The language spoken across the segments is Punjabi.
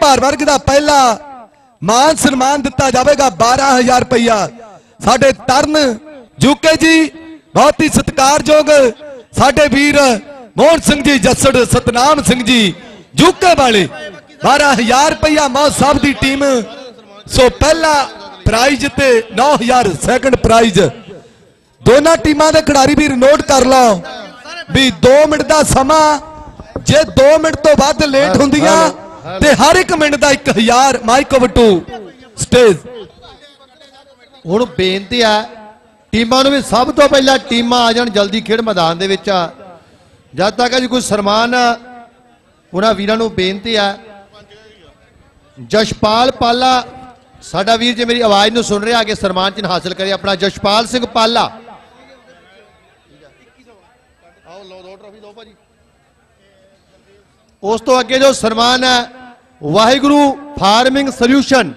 ਭਾਰ ਵਰਗ ਦਾ ਪਹਿਲਾ ਮਾਨ ਸਨਮਾਨ ਦਿੱਤਾ ਜਾਵੇਗਾ 12000 ਰੁਪਇਆ ਸਾਡੇ ਤਰਨ ਜੂਕੇ ਜੀ ਬਹੁਤ ਹੀ ਸਤਿਕਾਰਯੋਗ ਸਾਡੇ ਵੀਰ ਮੋਹਨ ਸਿੰਘ ਜੀ ਜੱਸੜ ਸਤਨਾਮ ਸਿੰਘ ਜੀ ਜੂਕੇ ਵਾਲੇ। 12000 ਰੁਪਇਆ ਮੌ ਸਾਹਿਬ ਦੀ ਟੀਮ। ਸੋ ਪਹਿਲਾ ਪ੍ਰਾਈਜ਼ ਤੇ 9000 ਸੈਕੰਡ ਪ੍ਰਾਈਜ਼ ਦੋਨਾਂ ਟੀਮਾਂ ਦੇ ਖਿਡਾਰੀ ਵੀਰ ਨੋਟ ਕਰ ਲਓ ਵੀ 2 ਮਿੰਟ ਦਾ ਸਮਾਂ ਜੇ 2 ਮਿੰਟ ਤੋਂ ਵੱਧ ਲੇਟ ਹੁੰਦੀਆਂ ਤੇ ਹਰ ਇੱਕ ਮਿੰਟ ਦਾ 1000 ਮਾਈਕ ਟੂ ਸਟੇਜ ਹੁਣ ਬੇਨਤੀ ਹੈ ਟੀਮਾਂ ਨੂੰ ਵੀ ਸਭ ਤੋਂ ਪਹਿਲਾਂ ਟੀਮਾਂ ਆ ਜਾਣ ਜਲਦੀ ਖੇਡ ਮੈਦਾਨ ਦੇ ਵਿੱਚ ਆ। ਜਦ ਤੱਕ ਅਜੀ ਕੋਈ ਸਨਮਾਨ ਉਹਨਾਂ ਵੀਰਾਂ ਨੂੰ ਬੇਨਤੀ ਹੈ ਜਸ਼ਪਾਲ ਪਾਲਾ, ਸਾਡਾ ਵੀਰ ਜੇ ਮੇਰੀ ਆਵਾਜ਼ ਨੂੰ ਸੁਣ ਰਿਹਾ ਅੱਗੇ ਸਨਮਾਨ ਚਿੰਨ੍ਹ ਹਾਸਲ ਕਰੇ। ਆਪਣਾ ਜਸ਼ਪਾਲ ਸਿੰਘ ਪਾਲਾ ਆਓ ਲਓ ਦੋ ਟਰੋਫੀ ਦੋ ਭਾਜੀ ਉਸ ਤੋਂ ਅੱਗੇ ਜੋ ਸਨਮਾਨ ਹੈ Waheguru farming solution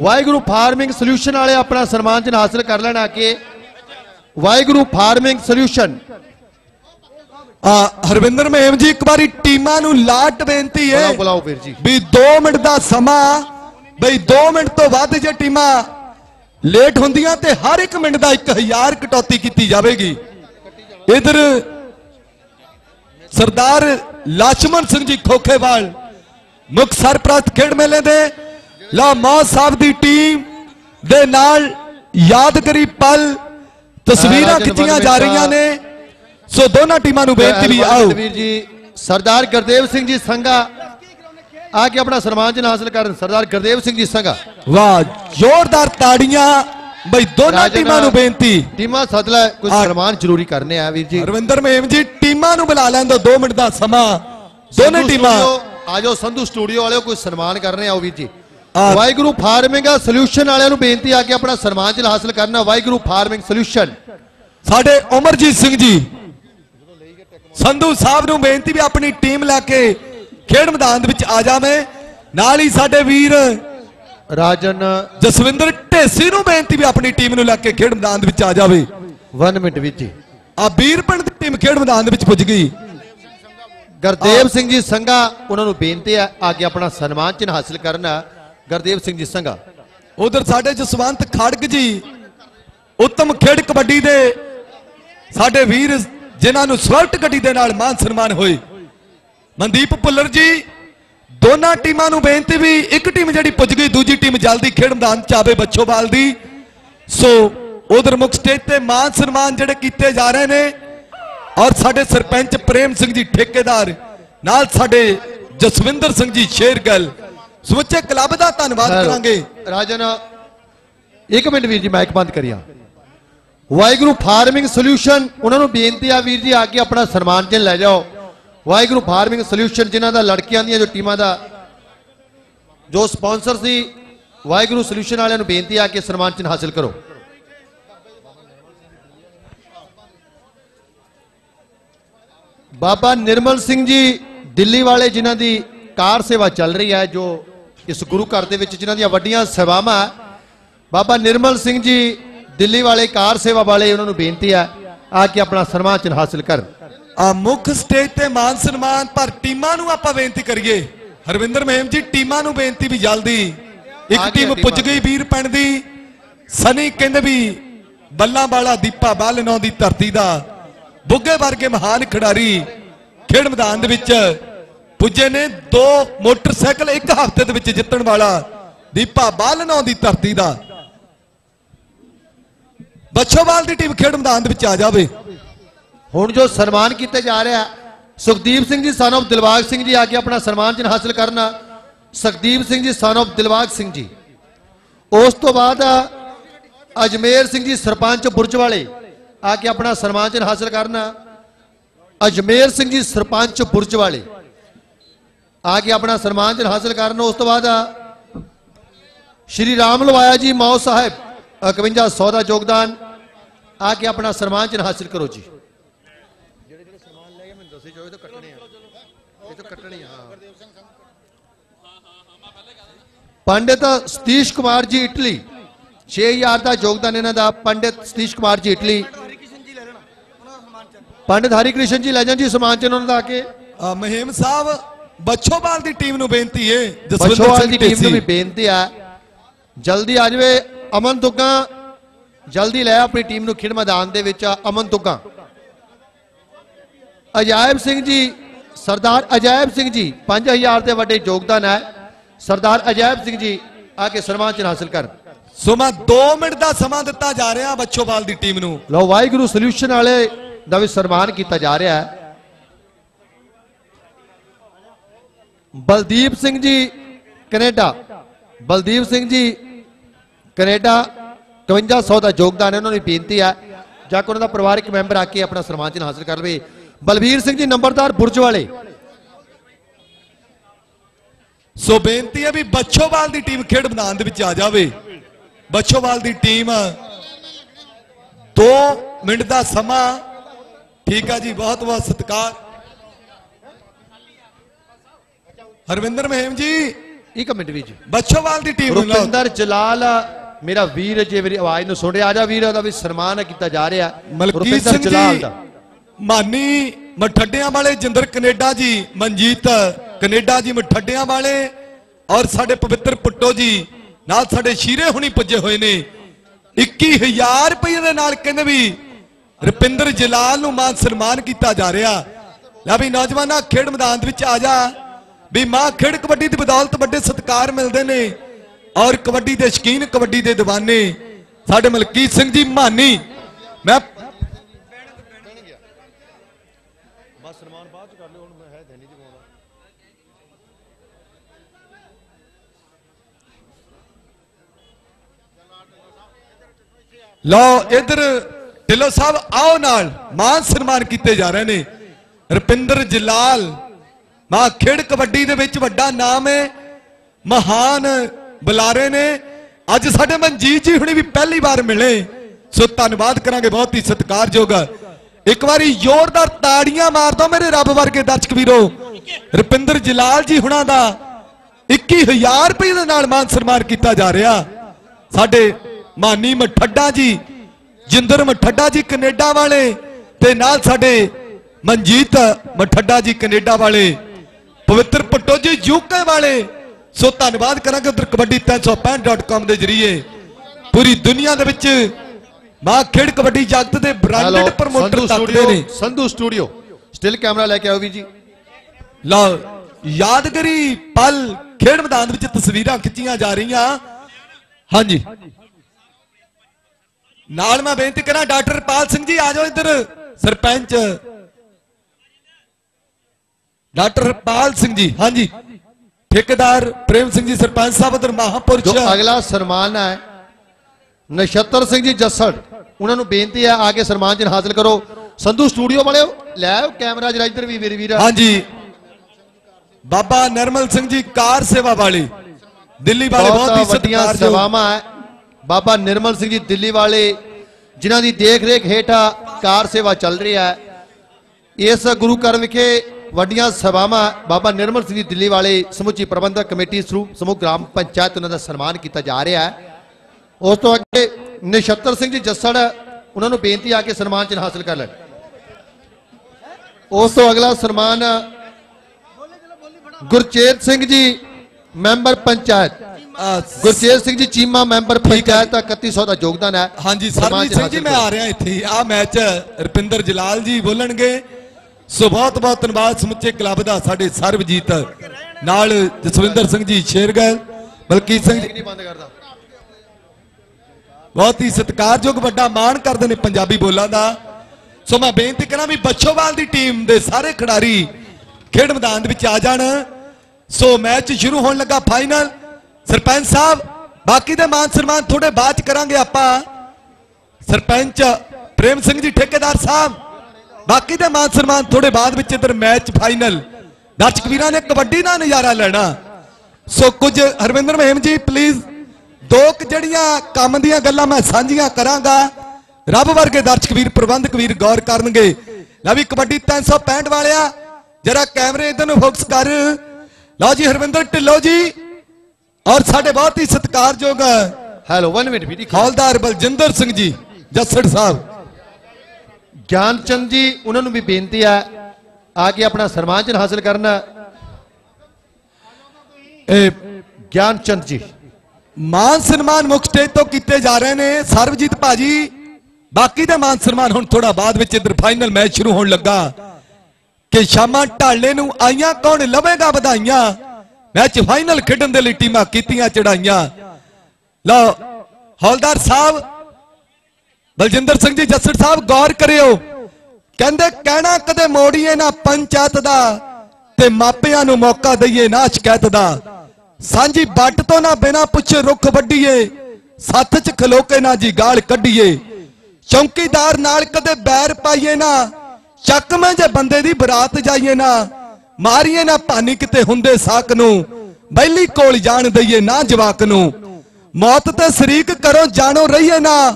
Waheguru farming solution ਵਾਲੇ ਆਪਣਾ ਸਨਮਾਨ ਚਿੰਨ੍ਹ ਹਾਸਲ ਕਰ ਲੈਣਾ ਕਿ ਵਾਹਿਗੁਰੂ ਫਾਰਮਿੰਗ ਸੋਲਿਊਸ਼ਨ ਆ ਹਰਵਿੰਦਰ ਮਹਿਮ ਜੀ ਇੱਕ ਵਾਰੀ ਟੀਮਾਂ ਨੂੰ ਲਾਟ ਬੇਨਤੀ ਹੈ ਬੁਲਾਓ ਬੁਲਾਓ ਵੀਰ ਜੀ। ਵੀ 2 ਮਿੰਟ ਦਾ ਸਮਾਂ ਬਈ 2 ਮਿੰਟ ਤੋਂ ਵੱਧ ਜੇ ਟੀਮਾਂ ਲੇਟ ਹੁੰਦੀਆਂ ਤੇ ਹਰ ਇੱਕ ਮਿੰਟ ਦਾ 1000 ਕਟੌਤੀ ਕੀਤੀ ਜਾਵੇਗੀ। ਇਧਰ ਸਰਦਾਰ ਲਾਚਮਨ ਸਿੰਘ ਜੀ ਖੋਖੇਵਾਲ ਮੁੱਖ ਸਰਪ੍ਰਸਤ ਖੇਡ ਮੇਲੇ ਦੇ ਲਾ ਮੌ ਸਾਹਿਬ ਦੀ ਟੀਮ ਦੇ ਨਾਲ ਯਾਦਗਰੀ ਪਲ ਤਸਵੀਰਾਂ ਖਿੱਚੀਆਂ ਜਾ। ਰਹੀਆਂ ਨੇ। ਸੋ ਦੋਨਾਂ ਟੀਮਾਂ ਨੂੰ ਬੇਨਤੀ ਵੀ ਆਓ। ਵੀਰ ਜੀ ਸਰਦਾਰ ਗੁਰਦੇਵ ਸਿੰਘ ਜੀ ਸੰਘਾ ਆ ਕੇ ਆਪਣਾ ਸਨਮਾਨ ਚਿੰਨ੍ਹ ਹਾਸਲ ਕਰਨ ਸਰਦਾਰ ਗੁਰਦੇਵ ਸਿੰਘ ਜੀ ਸੰਘਾ। ਵਾਹ ਜ਼ੋਰਦਾਰ ਤਾੜੀਆਂ ਬਈ ਦੋਨਾਂ ਟੀਮਾਂ ਨੂੰ ਬੇਨਤੀ। ਟੀਮਾਂ ਸੱਦ ਲੈ ਕੋਈ ਸਨਮਾਨ ਜ਼ਰੂਰੀ ਕਰਨੇ ਆ ਵੀਰ ਜੀ। ਰਵਿੰਦਰ ਮੇਮ ਜੀ ਟੀਮਾਂ ਨੂੰ ਬੁਲਾ ਲੈਣ ਦੋ 2 ਮਿੰਟ ਦਾ ਸਮਾਂ। ਦੋਨੇ ਟੀਮਾਂ। ਸਟੂਡੀਓ, ਆ ਜਾਓ ਸੰਧੂ ਸਟੂਡੀਓ ਵਾਲਿਓ ਕੋਈ ਸਨਮਾਨ ਕਰਨੇ ਆਓ ਵੀਰ ਜੀ। ਵਾਹਿਗੁਰੂ ਫਾਰਮਿੰਗ ਸੋਲਿਊਸ਼ਨ ਵਾਲਿਆਂ ਨੂੰ ਬੇਨਤੀ ਆ ਕੇ ਆਪਣਾ ਸਨਮਾਨ ਚਿੰਨ੍ਹ ਹਾਸਲ ਕਰਨਾ ਵਾਹਿਗੁਰੂ ਫਾਰਮਿੰਗ ਸੋਲਿਊਸ਼ਨ ਸਾਡੇ ਅਮਰਜੀਤ ਸਿੰਘ ਜੀ ਸੰਧੂ ਸਾਹਿਬ ਨੂੰ ਬੇਨਤੀ ਵੀ ਆਪਣੀ ਟੀਮ ਲੈ ਕੇ ਖੇਡ ਮੈਦਾਨ ਦੇ ਵਿੱਚ ਆ ਜਾਵੇਂ। ਨਾਲ ਹੀ ਸਾਡੇ ਵੀਰ ਰਾਜਨ ਜਸਵਿੰਦਰ ਢੇਸੀ ਨੂੰ ਬੇਨਤੀ ਵੀ ਆਪਣੀ ਟੀਮ ਨੂੰ ਲੈ ਕੇ ਖੇਡ ਮੈਦਾਨ ਦੇ ਵਿੱਚ ਆ ਜਾਵੇ। 1 ਮਿੰਟ ਵਿੱਚ ਆ ਵੀਰ ਪਿੰਡ ਦੀ ਟੀਮ ਖੇਡ ਮੈਦਾਨ ਦੇ ਵਿੱਚ ਪੁੱਜ ਗਈ। ਗੁਰਦੇਵ ਸਿੰਘ ਜੀ ਸੰਘਾ ਉਹਨਾਂ ਨੂੰ ਬੇਨਤੀ ਹੈ ਆ ਕੇ ਆਪਣਾ ਸਨਮਾਨ ਚਿੰਨ੍ਹ ਹਾਸਲ ਕਰਨਾ ਗੁਰਦੇਵ ਸਿੰਘ ਜੀ ਸੰਘਾ। ਉਧਰ ਸਾਡੇ ਜਸਵੰਤ ਖੜਗ ਜੀ ਉੱਤਮ ਖੇਡ ਕਬੱਡੀ ਦੇ ਸਾਡੇ ਵੀਰ ਜਿਨ੍ਹਾਂ ਨੂੰ ਸਵਰਟ ਗੱਡੀ ਦੇ ਨਾਲ ਮਾਨ ਸਨਮਾਨ ਹੋਏ। ਮਨਦੀਪ ਭੁੱਲਰ ਜੀ ਦੋਨਾਂ ਟੀਮਾਂ ਨੂੰ ਬੇਨਤੀ ਵੀ ਇੱਕ ਟੀਮ ਜਿਹੜੀ ਪੁੱਜ ਗਈ ਦੂਜੀ ਟੀਮ ਜਲਦੀ ਖੇਡ ਮੈਦਾਨ ਚ ਆਵੇ ਬੱਚੋਵਾਲ ਦੀ। ਸੋ ਉਧਰ ਮੁੱਖ ਸਟੇਜ ਤੇ ਮਾਨ ਸਨਮਾਨ ਜਿਹੜੇ ਕੀਤੇ ਜਾ ਰਹੇ ਨੇ ਔਰ ਸਾਡੇ ਸਰਪੰਚ ਪ੍ਰੇਮ ਸਿੰਘ ਜੀ ਠੇਕੇਦਾਰ ਨਾਲ ਸਾਡੇ ਜਸਵਿੰਦਰ ਸਿੰਘ ਜੀ ਸ਼ੇਰਗਲ। ਸਮੁੱਚੇ ਕਲੱਬ ਦਾ ਧੰਨਵਾਦ ਕਰਾਂਗੇ। ਰਾਜਨ ਇੱਕ ਮਿੰਟ ਵੀਰ ਜੀ ਮਾਈਕ ਬੰਦ ਕਰਿਆ। ਵਾਹਿਗੁਰੂ ਫਾਰਮਿੰਗ ਸੋਲਿਊਸ਼ਨ ਉਹਨਾਂ ਨੂੰ ਬੇਨਤੀ ਆ ਵੀਰ ਜੀ ਆ ਕੇ ਆਪਣਾ ਸਨਮਾਨ ਚਿੰਨ੍ਹ ਲੈ ਜਾਓ। ਵਾਹਿਗੁਰੂ ਫਾਰਮਿੰਗ ਸੋਲਿਊਸ਼ਨ ਜਿਨ੍ਹਾਂ ਦਾ ਲੜਕੀਆਂ ਦੀਆਂ ਜੋ ਟੀਮਾਂ ਦਾ, ਜੋ ਸਪਾਂਸਰ ਸੀ, ਵਾਹਿਗੁਰੂ ਸੋਲਿਊਸ਼ਨ ਵਾਲਿਆਂ ਨੂੰ ਬੇਨਤੀ ਆ ਕੇ ਸਨਮਾਨ ਚਿੰਨ੍ਹ ਹਾਸਲ ਕਰੋ। ਬਾਬਾ ਨਿਰਮਲ ਸਿੰਘ ਜੀ ਦਿੱਲੀ ਵਾਲੇ ਜਿਨ੍ਹਾਂ ਦੀ ਕਾਰ ਸੇਵਾ ਚੱਲ ਰਹੀ ਹੈ, ਜੋ ਇਸ ਗੁਰੂ ਘਰ ਦੇ ਵਿੱਚ ਜਿਨ੍ਹਾਂ ਦੀਆਂ ਵੱਡੀਆਂ ਸੇਵਾਵਾਂ, ਬਾਬਾ ਨਿਰਮਲ ਸਿੰਘ ਜੀ ਦਿੱਲੀ ਵਾਲੇ ਕਾਰ ਸੇਵਾ ਵਾਲੇ ਉਹਨਾਂ ਨੂੰ ਬੇਨਤੀ ਹੈ ਆ ਕੇ ਆਪਣਾ ਸਨਮਾਨ ਚਿੰਨ੍ਹ ਹਾਸਲ ਕਰਨ। ਆ ਮੁੱਖ ਸਟੇਜ ਤੇ ਮਾਨ ਸਨਮਾਨ ਪਰ ਟੀਮਾਂ ਨੂੰ ਆਪਾਂ ਬੇਨਤੀ ਕਰੀਏ। ਹਰਵਿੰਦਰ ਮਹਿਮ ਜੀ ਟੀਮਾਂ ਨੂੰ ਬੇਨਤੀ ਵੀ ਜਲਦੀ। ਇੱਕ ਟੀਮ ਪੁੱਜ। ਗਈ ਵੀਰ ਪਿੰਡ ਦੀ। ਸਨੀ ਕਹਿੰਦੇ ਵੀ ਬੱਲਾਂ ਵਾਲਾ ਦੀਪਾ ਬਾਲਨੋਂ ਦੀ ਧਰਤੀ ਦਾ। ਬੁੱਗੇ ਵਰਗੇ ਮਹਾਨ ਖਿਡਾਰੀ ਖੇਡ ਮੈਦਾਨ ਦੇ ਵਿੱਚ ਪੁੱਜੇ ਨੇ। ਦੋ ਮੋਟਰਸਾਈਕਲ ਇੱਕ ਹਫ਼ਤੇ ਦੇ ਵਿੱਚ ਜਿੱਤਣ ਵਾਲਾ ਦੀਪਾ ਬਾਲਨੋਂ ਦੀ ਧਰਤੀ ਦਾ। ਬੱਚੋਵਾਲ ਦੀ ਟੀਮ ਖੇਡ ਮੈਦਾਨ ਦੇ ਵਿੱਚ ਆ ਜਾਵੇ। ਹੁਣ ਜੋ ਸਨਮਾਨ ਕੀਤੇ ਜਾ ਰਿਹਾ, ਸੁਖਦੀਪ ਸਿੰਘ ਜੀ ਸਨ of ਦਿਲਬਾਗ ਸਿੰਘ ਜੀ ਆ ਕੇ ਆਪਣਾ ਸਨਮਾਨ ਚਿੰਨ੍ਹ ਹਾਸਲ ਕਰਨਾ। ਸੁਖਦੀਪ ਸਿੰਘ ਜੀ ਸਨ of ਦਿਲਬਾਗ ਸਿੰਘ ਜੀ। ਉਸ ਤੋਂ ਬਾਅਦ ਅਜਮੇਰ ਸਿੰਘ ਜੀ, ਸਰਪੰਚ ਬੁਰਜ ਵਾਲੇ ਆ ਕੇ ਆਪਣਾ ਸਨਮਾਨ ਚਿੰਨ੍ਹ ਹਾਸਲ ਕਰਨਾ। ਅਜਮੇਰ ਸਿੰਘ ਜੀ, ਸਰਪੰਚ ਬੁਰਜ ਵਾਲੇ ਆ ਕੇ ਆਪਣਾ ਸਨਮਾਨ ਚਿੰਨ੍ਹ ਹਾਸਲ ਕਰਨ। ਉਸ ਤੋਂ ਬਾਅਦ ਸ਼੍ਰੀ ਰਾਮ ਲਵਾਇਆ ਜੀ, ਮਾਓ ਸਾਹਿਬ 5100 ਦਾ ਯੋਗਦਾਨ। ਆ ਕੇ ਆਪਣਾ ਸਨਮਾਨ ਚਿੰਨ੍ਹ ਹਾਸਲ ਕਰੋ ਜੀ ਦੱਸੇ ਜੋ ਇਹ ਤਾਂ ਕੱਟਣੇ ਆ ਇਹ ਤਾਂ ਕੱਟਣੇ ਆ ਹਾਂ ਪੰਡਿਤ ਸਤੀਸ਼ ਕੁਮਾਰ ਜੀ ਇਟਲੀ। 6000 ਦਾ ਯੋਗਦਾਨ ਇਹਨਾਂ ਦਾ ਪੰਡਿਤ ਸਤੀਸ਼ ਕੁਮਾਰ ਜੀ ਇਟਲੀ। ਪੰਡਿਤ ਹਰੀ ਕ੍ਰਿਸ਼ਨ ਜੀ ਲੈ ਜਾਣ ਜੀ ਸਮਾਨ ਚ ਉਹਨਾਂ ਦਾ ਆ ਕੇ। ਮਹੀਮ ਸਾਹਿਬ ਬੱਛੋਵਾਲ ਦੀ ਟੀਮ ਨੂੰ ਬੇਨਤੀ ਏ ਬਛੋਵਾਲ ਦੀ ਟੀਮ ਨੂੰ ਵੀ। ਬੇਨਤੀ ਆ। ਜਲਦੀ ਆ ਜਾਵੇ ਅਮਨ ਤੁੱਗਾ ਜਲਦੀ ਲੈ ਆਪਣੀ ਟੀਮ ਨੂੰ ਖੇਡ ਮੈਦਾਨ ਦੇ ਵਿੱਚ ਅਮਨ ਤੁੱਗਾ ਅਜਾਇਬ ਸਿੰਘ ਜੀ ਸਰਦਾਰ ਅਜਾਇਬ ਸਿੰਘ ਜੀ 5000 ਦੇ ਵੱਡੇ ਯੋਗਦਾਨ ਹੈ। ਸਰਦਾਰ ਅਜਾਇਬ ਸਿੰਘ ਜੀ ਆ ਕੇ ਸਨਮਾਨ ਚਿੰਨ੍ਹ ਹਾਸਲ ਕਰਨ। ਸੋ ਮੈਂ 2 ਮਿੰਟ ਦਾ ਸਮਾਂ ਦਿੱਤਾ ਜਾ ਰਿਹਾ ਬੱਛੋਵਾਲ ਦੀ ਟੀਮ ਨੂੰ। ਲੋ ਵਾਹਿਗੁਰੂ ਸੋਲੂਸ਼ਨ ਵਾਲੇ ਦਾ ਵੀ ਸਨਮਾਨ ਕੀਤਾ ਜਾ ਰਿਹਾ ਹੈ। ਬਲਦੀਪ ਸਿੰਘ ਜੀ ਕੈਨੇਡਾ। ਬਲਦੀਪ ਸਿੰਘ ਜੀ ਕੈਨੇਡਾ। 5200 ਦਾ ਯੋਗਦਾਨ ਹੈ ਉਹਨਾਂ ਦੀ ਬੇਨਤੀ ਹੈ ਜਾਂ ਕਿ ਉਹਨਾਂ ਦਾ ਪਰਿਵਾਰਕ ਮੈਂਬਰ ਆ ਕੇ ਆਪਣਾ ਸਨਮਾਨ ਚਿੰਨ੍ਹ ਹਾਸਲ ਕਰ ਲਵੇ ਬਲਵੀਰ ਸਿੰਘ ਜੀ ਨੰਬਰਦਾਰ ਬੁਰਜ ਵਾਲੇ। ਸੋ ਬੇਨਤੀ ਹੈ ਵੀ ਬੱਛੋਵਾਲ ਦੀ ਟੀਮ ਖੇਡ ਮੈਦਾਨ ਦੇ ਵਿੱਚ ਆ ਜਾਵੇ। ਬੱਛੋਵਾਲ ਦੀ ਟੀਮ 2 ਮਿੰਟ ਦਾ ਸਮਾਂ। ਠੀਕ ਆ ਜੀ ਬਹੁਤ ਬਹੁਤ ਸਤਿਕਾਰ। ਹਰਵਿੰਦਰ ਮਹਿਮ ਜੀ। ਇੱਕ ਮਿੰਟ ਵੀ ਜੀ। ਬੱਛੋਵਾਲ ਦੀ ਟੀਮ ਰੁਪਿੰਦਰ ਜਲਾਲ ਮੇਰਾ ਵੀਰ ਜੇ ਮੇਰੀ ਆਵਾਜ਼ ਨੂੰ ਸੁਣ ਰਿਹਾ ਆ ਜਾ ਵੀਰ ਉਹਦਾ ਵੀ ਸਨਮਾਨ ਕੀਤਾ ਜਾ ਰਿਹਾ। ਮਲਕੀਤ ਸਿੰਘ ਜਲਾਲ ਦਾ। ਮਾਨੀ ਮਠੱਡਿਆਂ ਵਾਲੇ ਜਿੰਦਰ ਕੈਨੇਡਾ ਜੀ ਮਨਜੀਤ ਕੈਨੇਡਾ ਜੀ ਮਠੱਡਿਆਂ ਵਾਲੇ ਔਰ ਸਾਡੇ ਪਵਿੱਤਰ ਪੁੱਟੋ ਜੀ, ਨਾਲ ਸਾਡੇ ਸ਼ੀਰੇ ਹੁਣੀ ਪੁੱਜੇ ਹੋਏ ਨੇ। 21000 ਰੁਪਏ ਦੇ ਨਾਲ ਕਹਿੰਦੇ ਵੀ ਰੁਪਿੰਦਰ ਜਲਾਲ ਨੂੰ ਮਾਨ ਸਨਮਾਨ ਕੀਤਾ ਜਾ ਰਿਹਾ। ਲੈ ਵੀ ਨੌਜਵਾਨਾਂ, ਖੇਡ ਮੈਦਾਨ ਦੇ ਵਿੱਚ ਆ ਜਾ। ਵੀ ਮਾਂ ਖੇਡ ਕਬੱਡੀ ਦੀ ਬਦੌਲਤ ਵੱਡੇ ਸਤਿਕਾਰ ਮਿਲਦੇ ਨੇ ਔਰ ਕਬੱਡੀ ਦੇ ਸ਼ਕੀਨ, ਕਬੱਡੀ ਦੇ دیਵਾਨੇ ਸਾਡੇ ਮਲਕੀਤ ਸਿੰਘ ਜੀ, ਮਾਨੀ, ਮੈਂ ਲਓ, ਇਧਰ ਢਿੱਲੋ ਸਾਹਿਬ, ਆਓ ਨਾਲ। ਮਾਨ ਸਨਮਾਨ ਕੀਤੇ ਜਾ ਰਹੇ ਨੇ। ਰੁਪਿੰਦਰ ਜਲਾਲ, ਮਾਂ ਖੇਡ ਕਬੱਡੀ ਦੇ ਵਿੱਚ ਵੱਡਾ ਨਾਮ ਹੈ। ਮਹਾਨ ਬੁਲਾਰੇ ਨੇ। ਅੱਜ ਸਾਡੇ ਮਨਜੀਤ ਜੀ ਹੁਣੇ ਵੀ ਪਹਿਲੀ ਵਾਰ ਮਿਲੇ। ਸੋ ਧੰਨਵਾਦ ਕਰਾਂਗੇ, ਬਹੁਤ ਹੀ ਸਤਿਕਾਰਯੋਗ। ਇੱਕ ਵਾਰੀ ਜ਼ੋਰਦਾਰ ਤਾੜੀਆਂ ਮਾਰ ਦੋ ਮੇਰੇ ਰੱਬ ਵਰਗੇ ਦਰਸ਼ਕ ਵੀਰੋ। ਰੁਪਿੰਦਰ ਜਲਾਲ ਜੀ ਹੁਣਾਂ ਦਾ 21000 ਰੁਪਏ ਦੇ ਨਾਲ ਮਾਨ ਸਨਮਾਨ ਕੀਤਾ ਜਾ ਰਿਹਾ। ਸਾਡੇ ਮਾਨੀ ਮਠੱਡਾ ਜੀ ਜਿੰਦਰ ਮਠੱਡਾ ਜੀ ਕੈਨੇਡਾ ਵਾਲੇ ਤੇ ਨਾਲ ਸਾਡੇ ਮਨਜੀਤ ਮਠੱਡਾ ਜੀ ਕੈਨੇਡਾ ਵਾਲੇ ਪਵਿੱਤਰ ਪੱਟੋ ਜੀ ਯੂਕੇ ਵਾਲੇ। ਸੋ ਧੰਨਵਾਦ ਕਰਾਂਗੇ ਉਧਰ ਕਬੱਡੀ 365.com ਦੇ ਜਰੀਏ। ਪੂਰੀ ਦੁਨੀਆ ਦੇ ਵਿੱਚ ਮਾਂ ਖੇਡ ਕਬੱਡੀ ਜਗਤ ਦੇ ਬ੍ਰਾਂਡਡ ਪ੍ਰਮੋਟਰ ਤੱਕਦੇ ਨੇ। ਸੰਧੂ ਸਟੂਡੀਓ ਸਟਿਲ ਕੈਮਰਾ ਲੈ ਕੇ ਆਓ ਵੀ ਜੀ। ਲਓ ਯਾਦਗਰੀ ਪਲ ਖੇਡ ਮੈਦਾਨ ਵਿੱਚ ਤਸਵੀਰਾਂ ਖਿੱਚੀਆਂ ਜਾ ਰਹੀਆਂ। ਹਾਂਜੀ। ਨਾਲ ਮੈਂ ਬੇਨਤੀ ਕਰਾਂ ਡਾਕਟਰ ਪਾਲ ਸਿੰਘ ਜੀ ਆ ਜਾਓ ਇੱਧਰ ਸਰਪੰਚ। ਡਾਕਟਰ ਪਾਲ ਸਿੰਘ ਜੀ ਹਾਂਜੀ। ਠੇਕੇਦਾਰ ਪ੍ਰੇਮ ਸਿੰਘ ਜੀ ਸਰਪੰਚ ਸਾਹਿਬ ਉਧਰ ਜੋ ਮਹਾਪੁਰਸ਼ ਅਗਲਾ ਸਨਮਾਨ ਹੈ ਨਛੱਤਰ ਸਿੰਘ ਜੀ ਜੱਸੜ ਉਹਨਾਂ ਨੂੰ ਬੇਨਤੀ ਹੈ ਆ ਕੇ ਸਨਮਾਨ ਚਿੰਨ੍ਹ ਹਾਸਲ ਕਰੋ। ਸੰਧੂ ਸਟੂਡੀਓ ਵਾਲਿਓ ਲੈ ਆਓ ਕੈਮਰਾ ਜਰਾ ਇੱਧਰ ਵੀ ਮੇਰੇ ਵੀਰ। ਹਾਂਜੀ। ਬਾਬਾ ਨਰਮਲ ਸਿੰਘ ਜੀ ਕਾਰ ਸੇਵਾ ਵਾਲੇ। ਦਿੱਲੀ ਵਾਲੇ ਬਹੁਤ ਹੀ। ਸਤਿਕਾਰਯੋਗ ਸੇਵਾਵਾਂ ਹੈ। ਬਾਬਾ ਨਿਰਮਲ ਸਿੰਘ ਜੀ ਦਿੱਲੀ ਵਾਲੇ, ਜਿਨ੍ਹਾਂ ਦੀ ਦੇਖ ਰੇਖ ਹੇਠਾਂ ਕਾਰ ਸੇਵਾ ਚੱਲ ਰਹੀ ਹੈ, ਇਸ ਗੁਰੂ ਘਰ ਵਿਖੇ ਵੱਡੀਆਂ ਸਭਾਵਾਂ ਬਾਬਾ ਨਿਰਮਲ ਸਿੰਘ ਜੀ ਦਿੱਲੀ ਵਾਲੇ ਸਮੁੱਚੀ ਪ੍ਰਬੰਧਕ ਕਮੇਟੀ ਸਰੂਪ ਸਮੂਹ ਗ੍ਰਾਮ ਪੰਚਾਇਤ ਉਹਨਾਂ ਦਾ ਸਨਮਾਨ ਕੀਤਾ ਜਾ ਰਿਹਾ ਹੈ। ਉਸ ਤੋਂ ਅੱਗੇ ਨਛੱਤਰ ਸਿੰਘ ਜੀ ਜੱਸੜ, ਉਹਨਾਂ ਨੂੰ ਬੇਨਤੀ ਆ ਕੇ ਸਨਮਾਨ ਚਿੰਨ੍ਹ ਹਾਸਲ ਕਰ ਲੈਣ। ਉਸ ਤੋਂ ਅਗਲਾ ਸਨਮਾਨ ਗੁਰਚੇਤ ਸਿੰਘ ਜੀ, ਮੈਂਬਰ ਪੰਚਾਇਤ। ਗੁਰਚੇਤ ਸਿੰਘ ਜੀ ਚੀਮਾ ਮੈਂਬਰ ਪੰਚਾਇਤ ਦਾ 3100 ਦਾ ਯੋਗਦਾਨ ਹੈ। ਹਾਂਜੀ ਸਿੰਘ ਜੀ ਮੈਂ। ਆ ਰਿਹਾ ਇੱਥੇ ਆ ਮੈਚ ਰੁਪਿੰਦਰ ਜਲਾਲ ਜੀ ਬੋਲਣਗੇ। ਸੋ ਬਹੁਤ ਬਹੁਤ ਧੰਨਵਾਦ ਸਮੁੱਚੇ ਕਲੱਬ ਦਾ ਸਾਡੇ ਸਰਬਜੀਤ ਨਾਲ ਜਸਵਿੰਦਰ ਸਿੰਘ ਜੀ ਸ਼ੇਰਗਲ ਮਲਕੀਤ ਸਿੰਘ ਜੀ। ਬੰਦ ਕਰਦਾ। ਬਹੁਤ ਹੀ ਸਤਿਕਾਰਯੋਗ ਵੱਡਾ ਮਾਣ ਕਰਦੇ ਨੇ ਪੰਜਾਬੀ ਬੋਲਾਂ ਦਾ। ਸੋ ਮੈਂ ਬੇਨਤੀ ਕਰਾਂ ਵੀ ਬੱਛੋਵਾਲ ਦੀ ਟੀਮ ਦੇ ਸਾਰੇ ਖਿਡਾਰੀ ਖੇਡ ਮੈਦਾਨ ਦੇ ਵਿੱਚ ਆ ਜਾਣ। ਸੋ ਮੈਚ ਸ਼ੁਰੂ ਹੋਣ ਲੱਗਾ ਫਾਈਨਲ ਸਰਪੰਚ ਸਾਹਿਬ, ਬਾਕੀ ਦੇ ਮਾਨ ਸਨਮਾਨ ਥੋੜੇ ਬਾਅਦ ਚ ਕਰਾਂਗੇ ਆਪਾਂ। ਸਰਪੰਚ ਪ੍ਰੇਮ ਸਿੰਘ ਜੀ, ਠੇਕੇਦਾਰ ਸਾਹਿਬ, ਬਾਕੀ ਦੇ ਮਾਨ ਸਨਮਾਨ ਥੋੜੇ ਬਾਅਦ ਵਿੱਚ ਇਧਰ ਮੈਚ ਫਾਈਨਲ। ਦਰਸ਼ਕ ਵੀਰਾਂ ਨੇ ਕਬੱਡੀ ਦਾ ਨਜ਼ਾਰਾ ਲੈਣਾ। ਸੋ ਕੁਝ ਹਰਵਿੰਦਰ ਮਹਿਮ ਜੀ ਪਲੀਜ਼ ਦੋ ਕੁ ਜਿਹੜੀਆਂ ਕੰਮ ਦੀਆਂ ਗੱਲਾਂ ਮੈਂ ਸਾਂਝੀਆਂ ਕਰਾਂਗਾ। ਰੱਬ ਵਰਗੇ ਦਰਸ਼ਕ ਵੀਰ, ਪ੍ਰਬੰਧਕ ਵੀਰ ਗੌਰ ਕਰਨਗੇ। ਲੈ ਵੀ ਕਬੱਡੀ 365 ਵਾਲਿਆ, ਜਰਾ ਕੈਮਰੇ ਇਧਰ ਨੂੰ ਫੋਕਸ ਕਰ। ਲਓ ਜੀ ਹਰਵਿੰਦਰ ਢਿੱਲੋਂ ਜੀ। ਔਰ ਸਾਡੇ ਬਹੁਤ ਹੀ ਸਤਿਕਾਰਯੋਗ ਹੈਲੋ 1 ਮਿੰਟ ਵੀਡੀ ਹੌਲਦਾਰ ਬਲਜਿੰਦਰ ਸਿੰਘ ਜੀ ਜੱਸੜ ਸਾਹਿਬ। ਗਿਆਨਚੰਦ ਜੀ ਉਹਨਾਂ ਨੂੰ ਵੀ ਬੇਨਤੀ ਹੈ ਆ ਕੇ ਆਪਣਾ ਸਨਮਾਨ ਚਿੰਨ੍ਹ ਹਾਸਲ ਕਰਨ। ਇਹ ਗਿਆਨ ਚੰਦ ਜੀ। ਮਾਨ ਸਨਮਾਨ ਮੁੱਖ ਸਟੇਜ ਤੋਂ ਕੀਤੇ ਜਾ ਰਹੇ ਨੇ। ਸਰਬਜੀਤ ਭਾਜੀ ਬਾਕੀ ਦੇ ਮਾਨ ਸਨਮਾਨ ਹੁਣ ਥੋੜਾ ਬਾਅਦ ਵਿੱਚ ਇਧਰ ਫਾਈਨਲ ਮੈਚ ਸ਼ੁਰੂ ਹੋਣ ਲੱਗਾ। ਕਿ ਸ਼ਾਮਾਂ ਢਾਲੇ ਨੂੰ ਆਈਆਂ ਕੌਣ ਲਵੇਗਾ ਵਧਾਈਆਂ? ਮੈਚ ਫਾਈਨਲ ਖੇਡਣ ਦੇ ਲਈ ਟੀਮਾਂ ਕੀਤੀਆਂ ਚੜਾਈਆਂ ਲਓ, ਹੌਲਦਾਰ ਸਾਹਿਬ, ਬਲਜਿੰਦਰ ਸਿੰਘ ਜੀ, ਜੱਸੜ ਸਾਹਿਬ, ਗੌਰ ਕਰਿਓ। ਕਹਿੰਦੇ, ਕਹਿਣਾ ਕਦੇ ਮੋੜੀਏ ਨਾ ਪੰਚਾਇਤ ਦਾ, ਤੇ ਮਾਪਿਆਂ ਨੂੰ ਮੌਕਾ ਦਈਏ ਨਾ ਸ਼ਿਕਾਇਤ ਦਾ। ਸਾਂਝੀ ਬੱਟ ਤੋਂ ਨਾ ਬਿਨਾ ਪੁੱਛੇ ਰੁੱਖ ਵੱਢੀਏ, ਸੱਥ 'ਚ ਖਲੋ ਕੇ ਨਾ ਜੀ ਗਾਲ ਕੱਢੀਏ। ਚੌਕੀਦਾਰ ਨਾਲ ਕਦੇ ਬੈਰ ਪਾਈਏ ਨਾ, ਚੱਕ ਮੈਂ ਜੇ ਬੰਦੇ ਦੀ ਬਰਾਤ ਜਾਈਏ ਨਾ ਮਾਰੀਏ ਨਾ ਭਾਨੀ ਕਿਤੇ ਹੁੰਦੇ ਸਾਕ ਨੂੰ, ਬੈਲੀ ਕੋਲ ਜਾਣ ਦਈਏ ਨਾ ਜਵਾਕ ਨੂੰ। ਮੌਤ ਤੇ ਸ਼ਰੀਕ ਕਰੋ ਜਾਣੋ ਰਹੀਏ ਨਾ,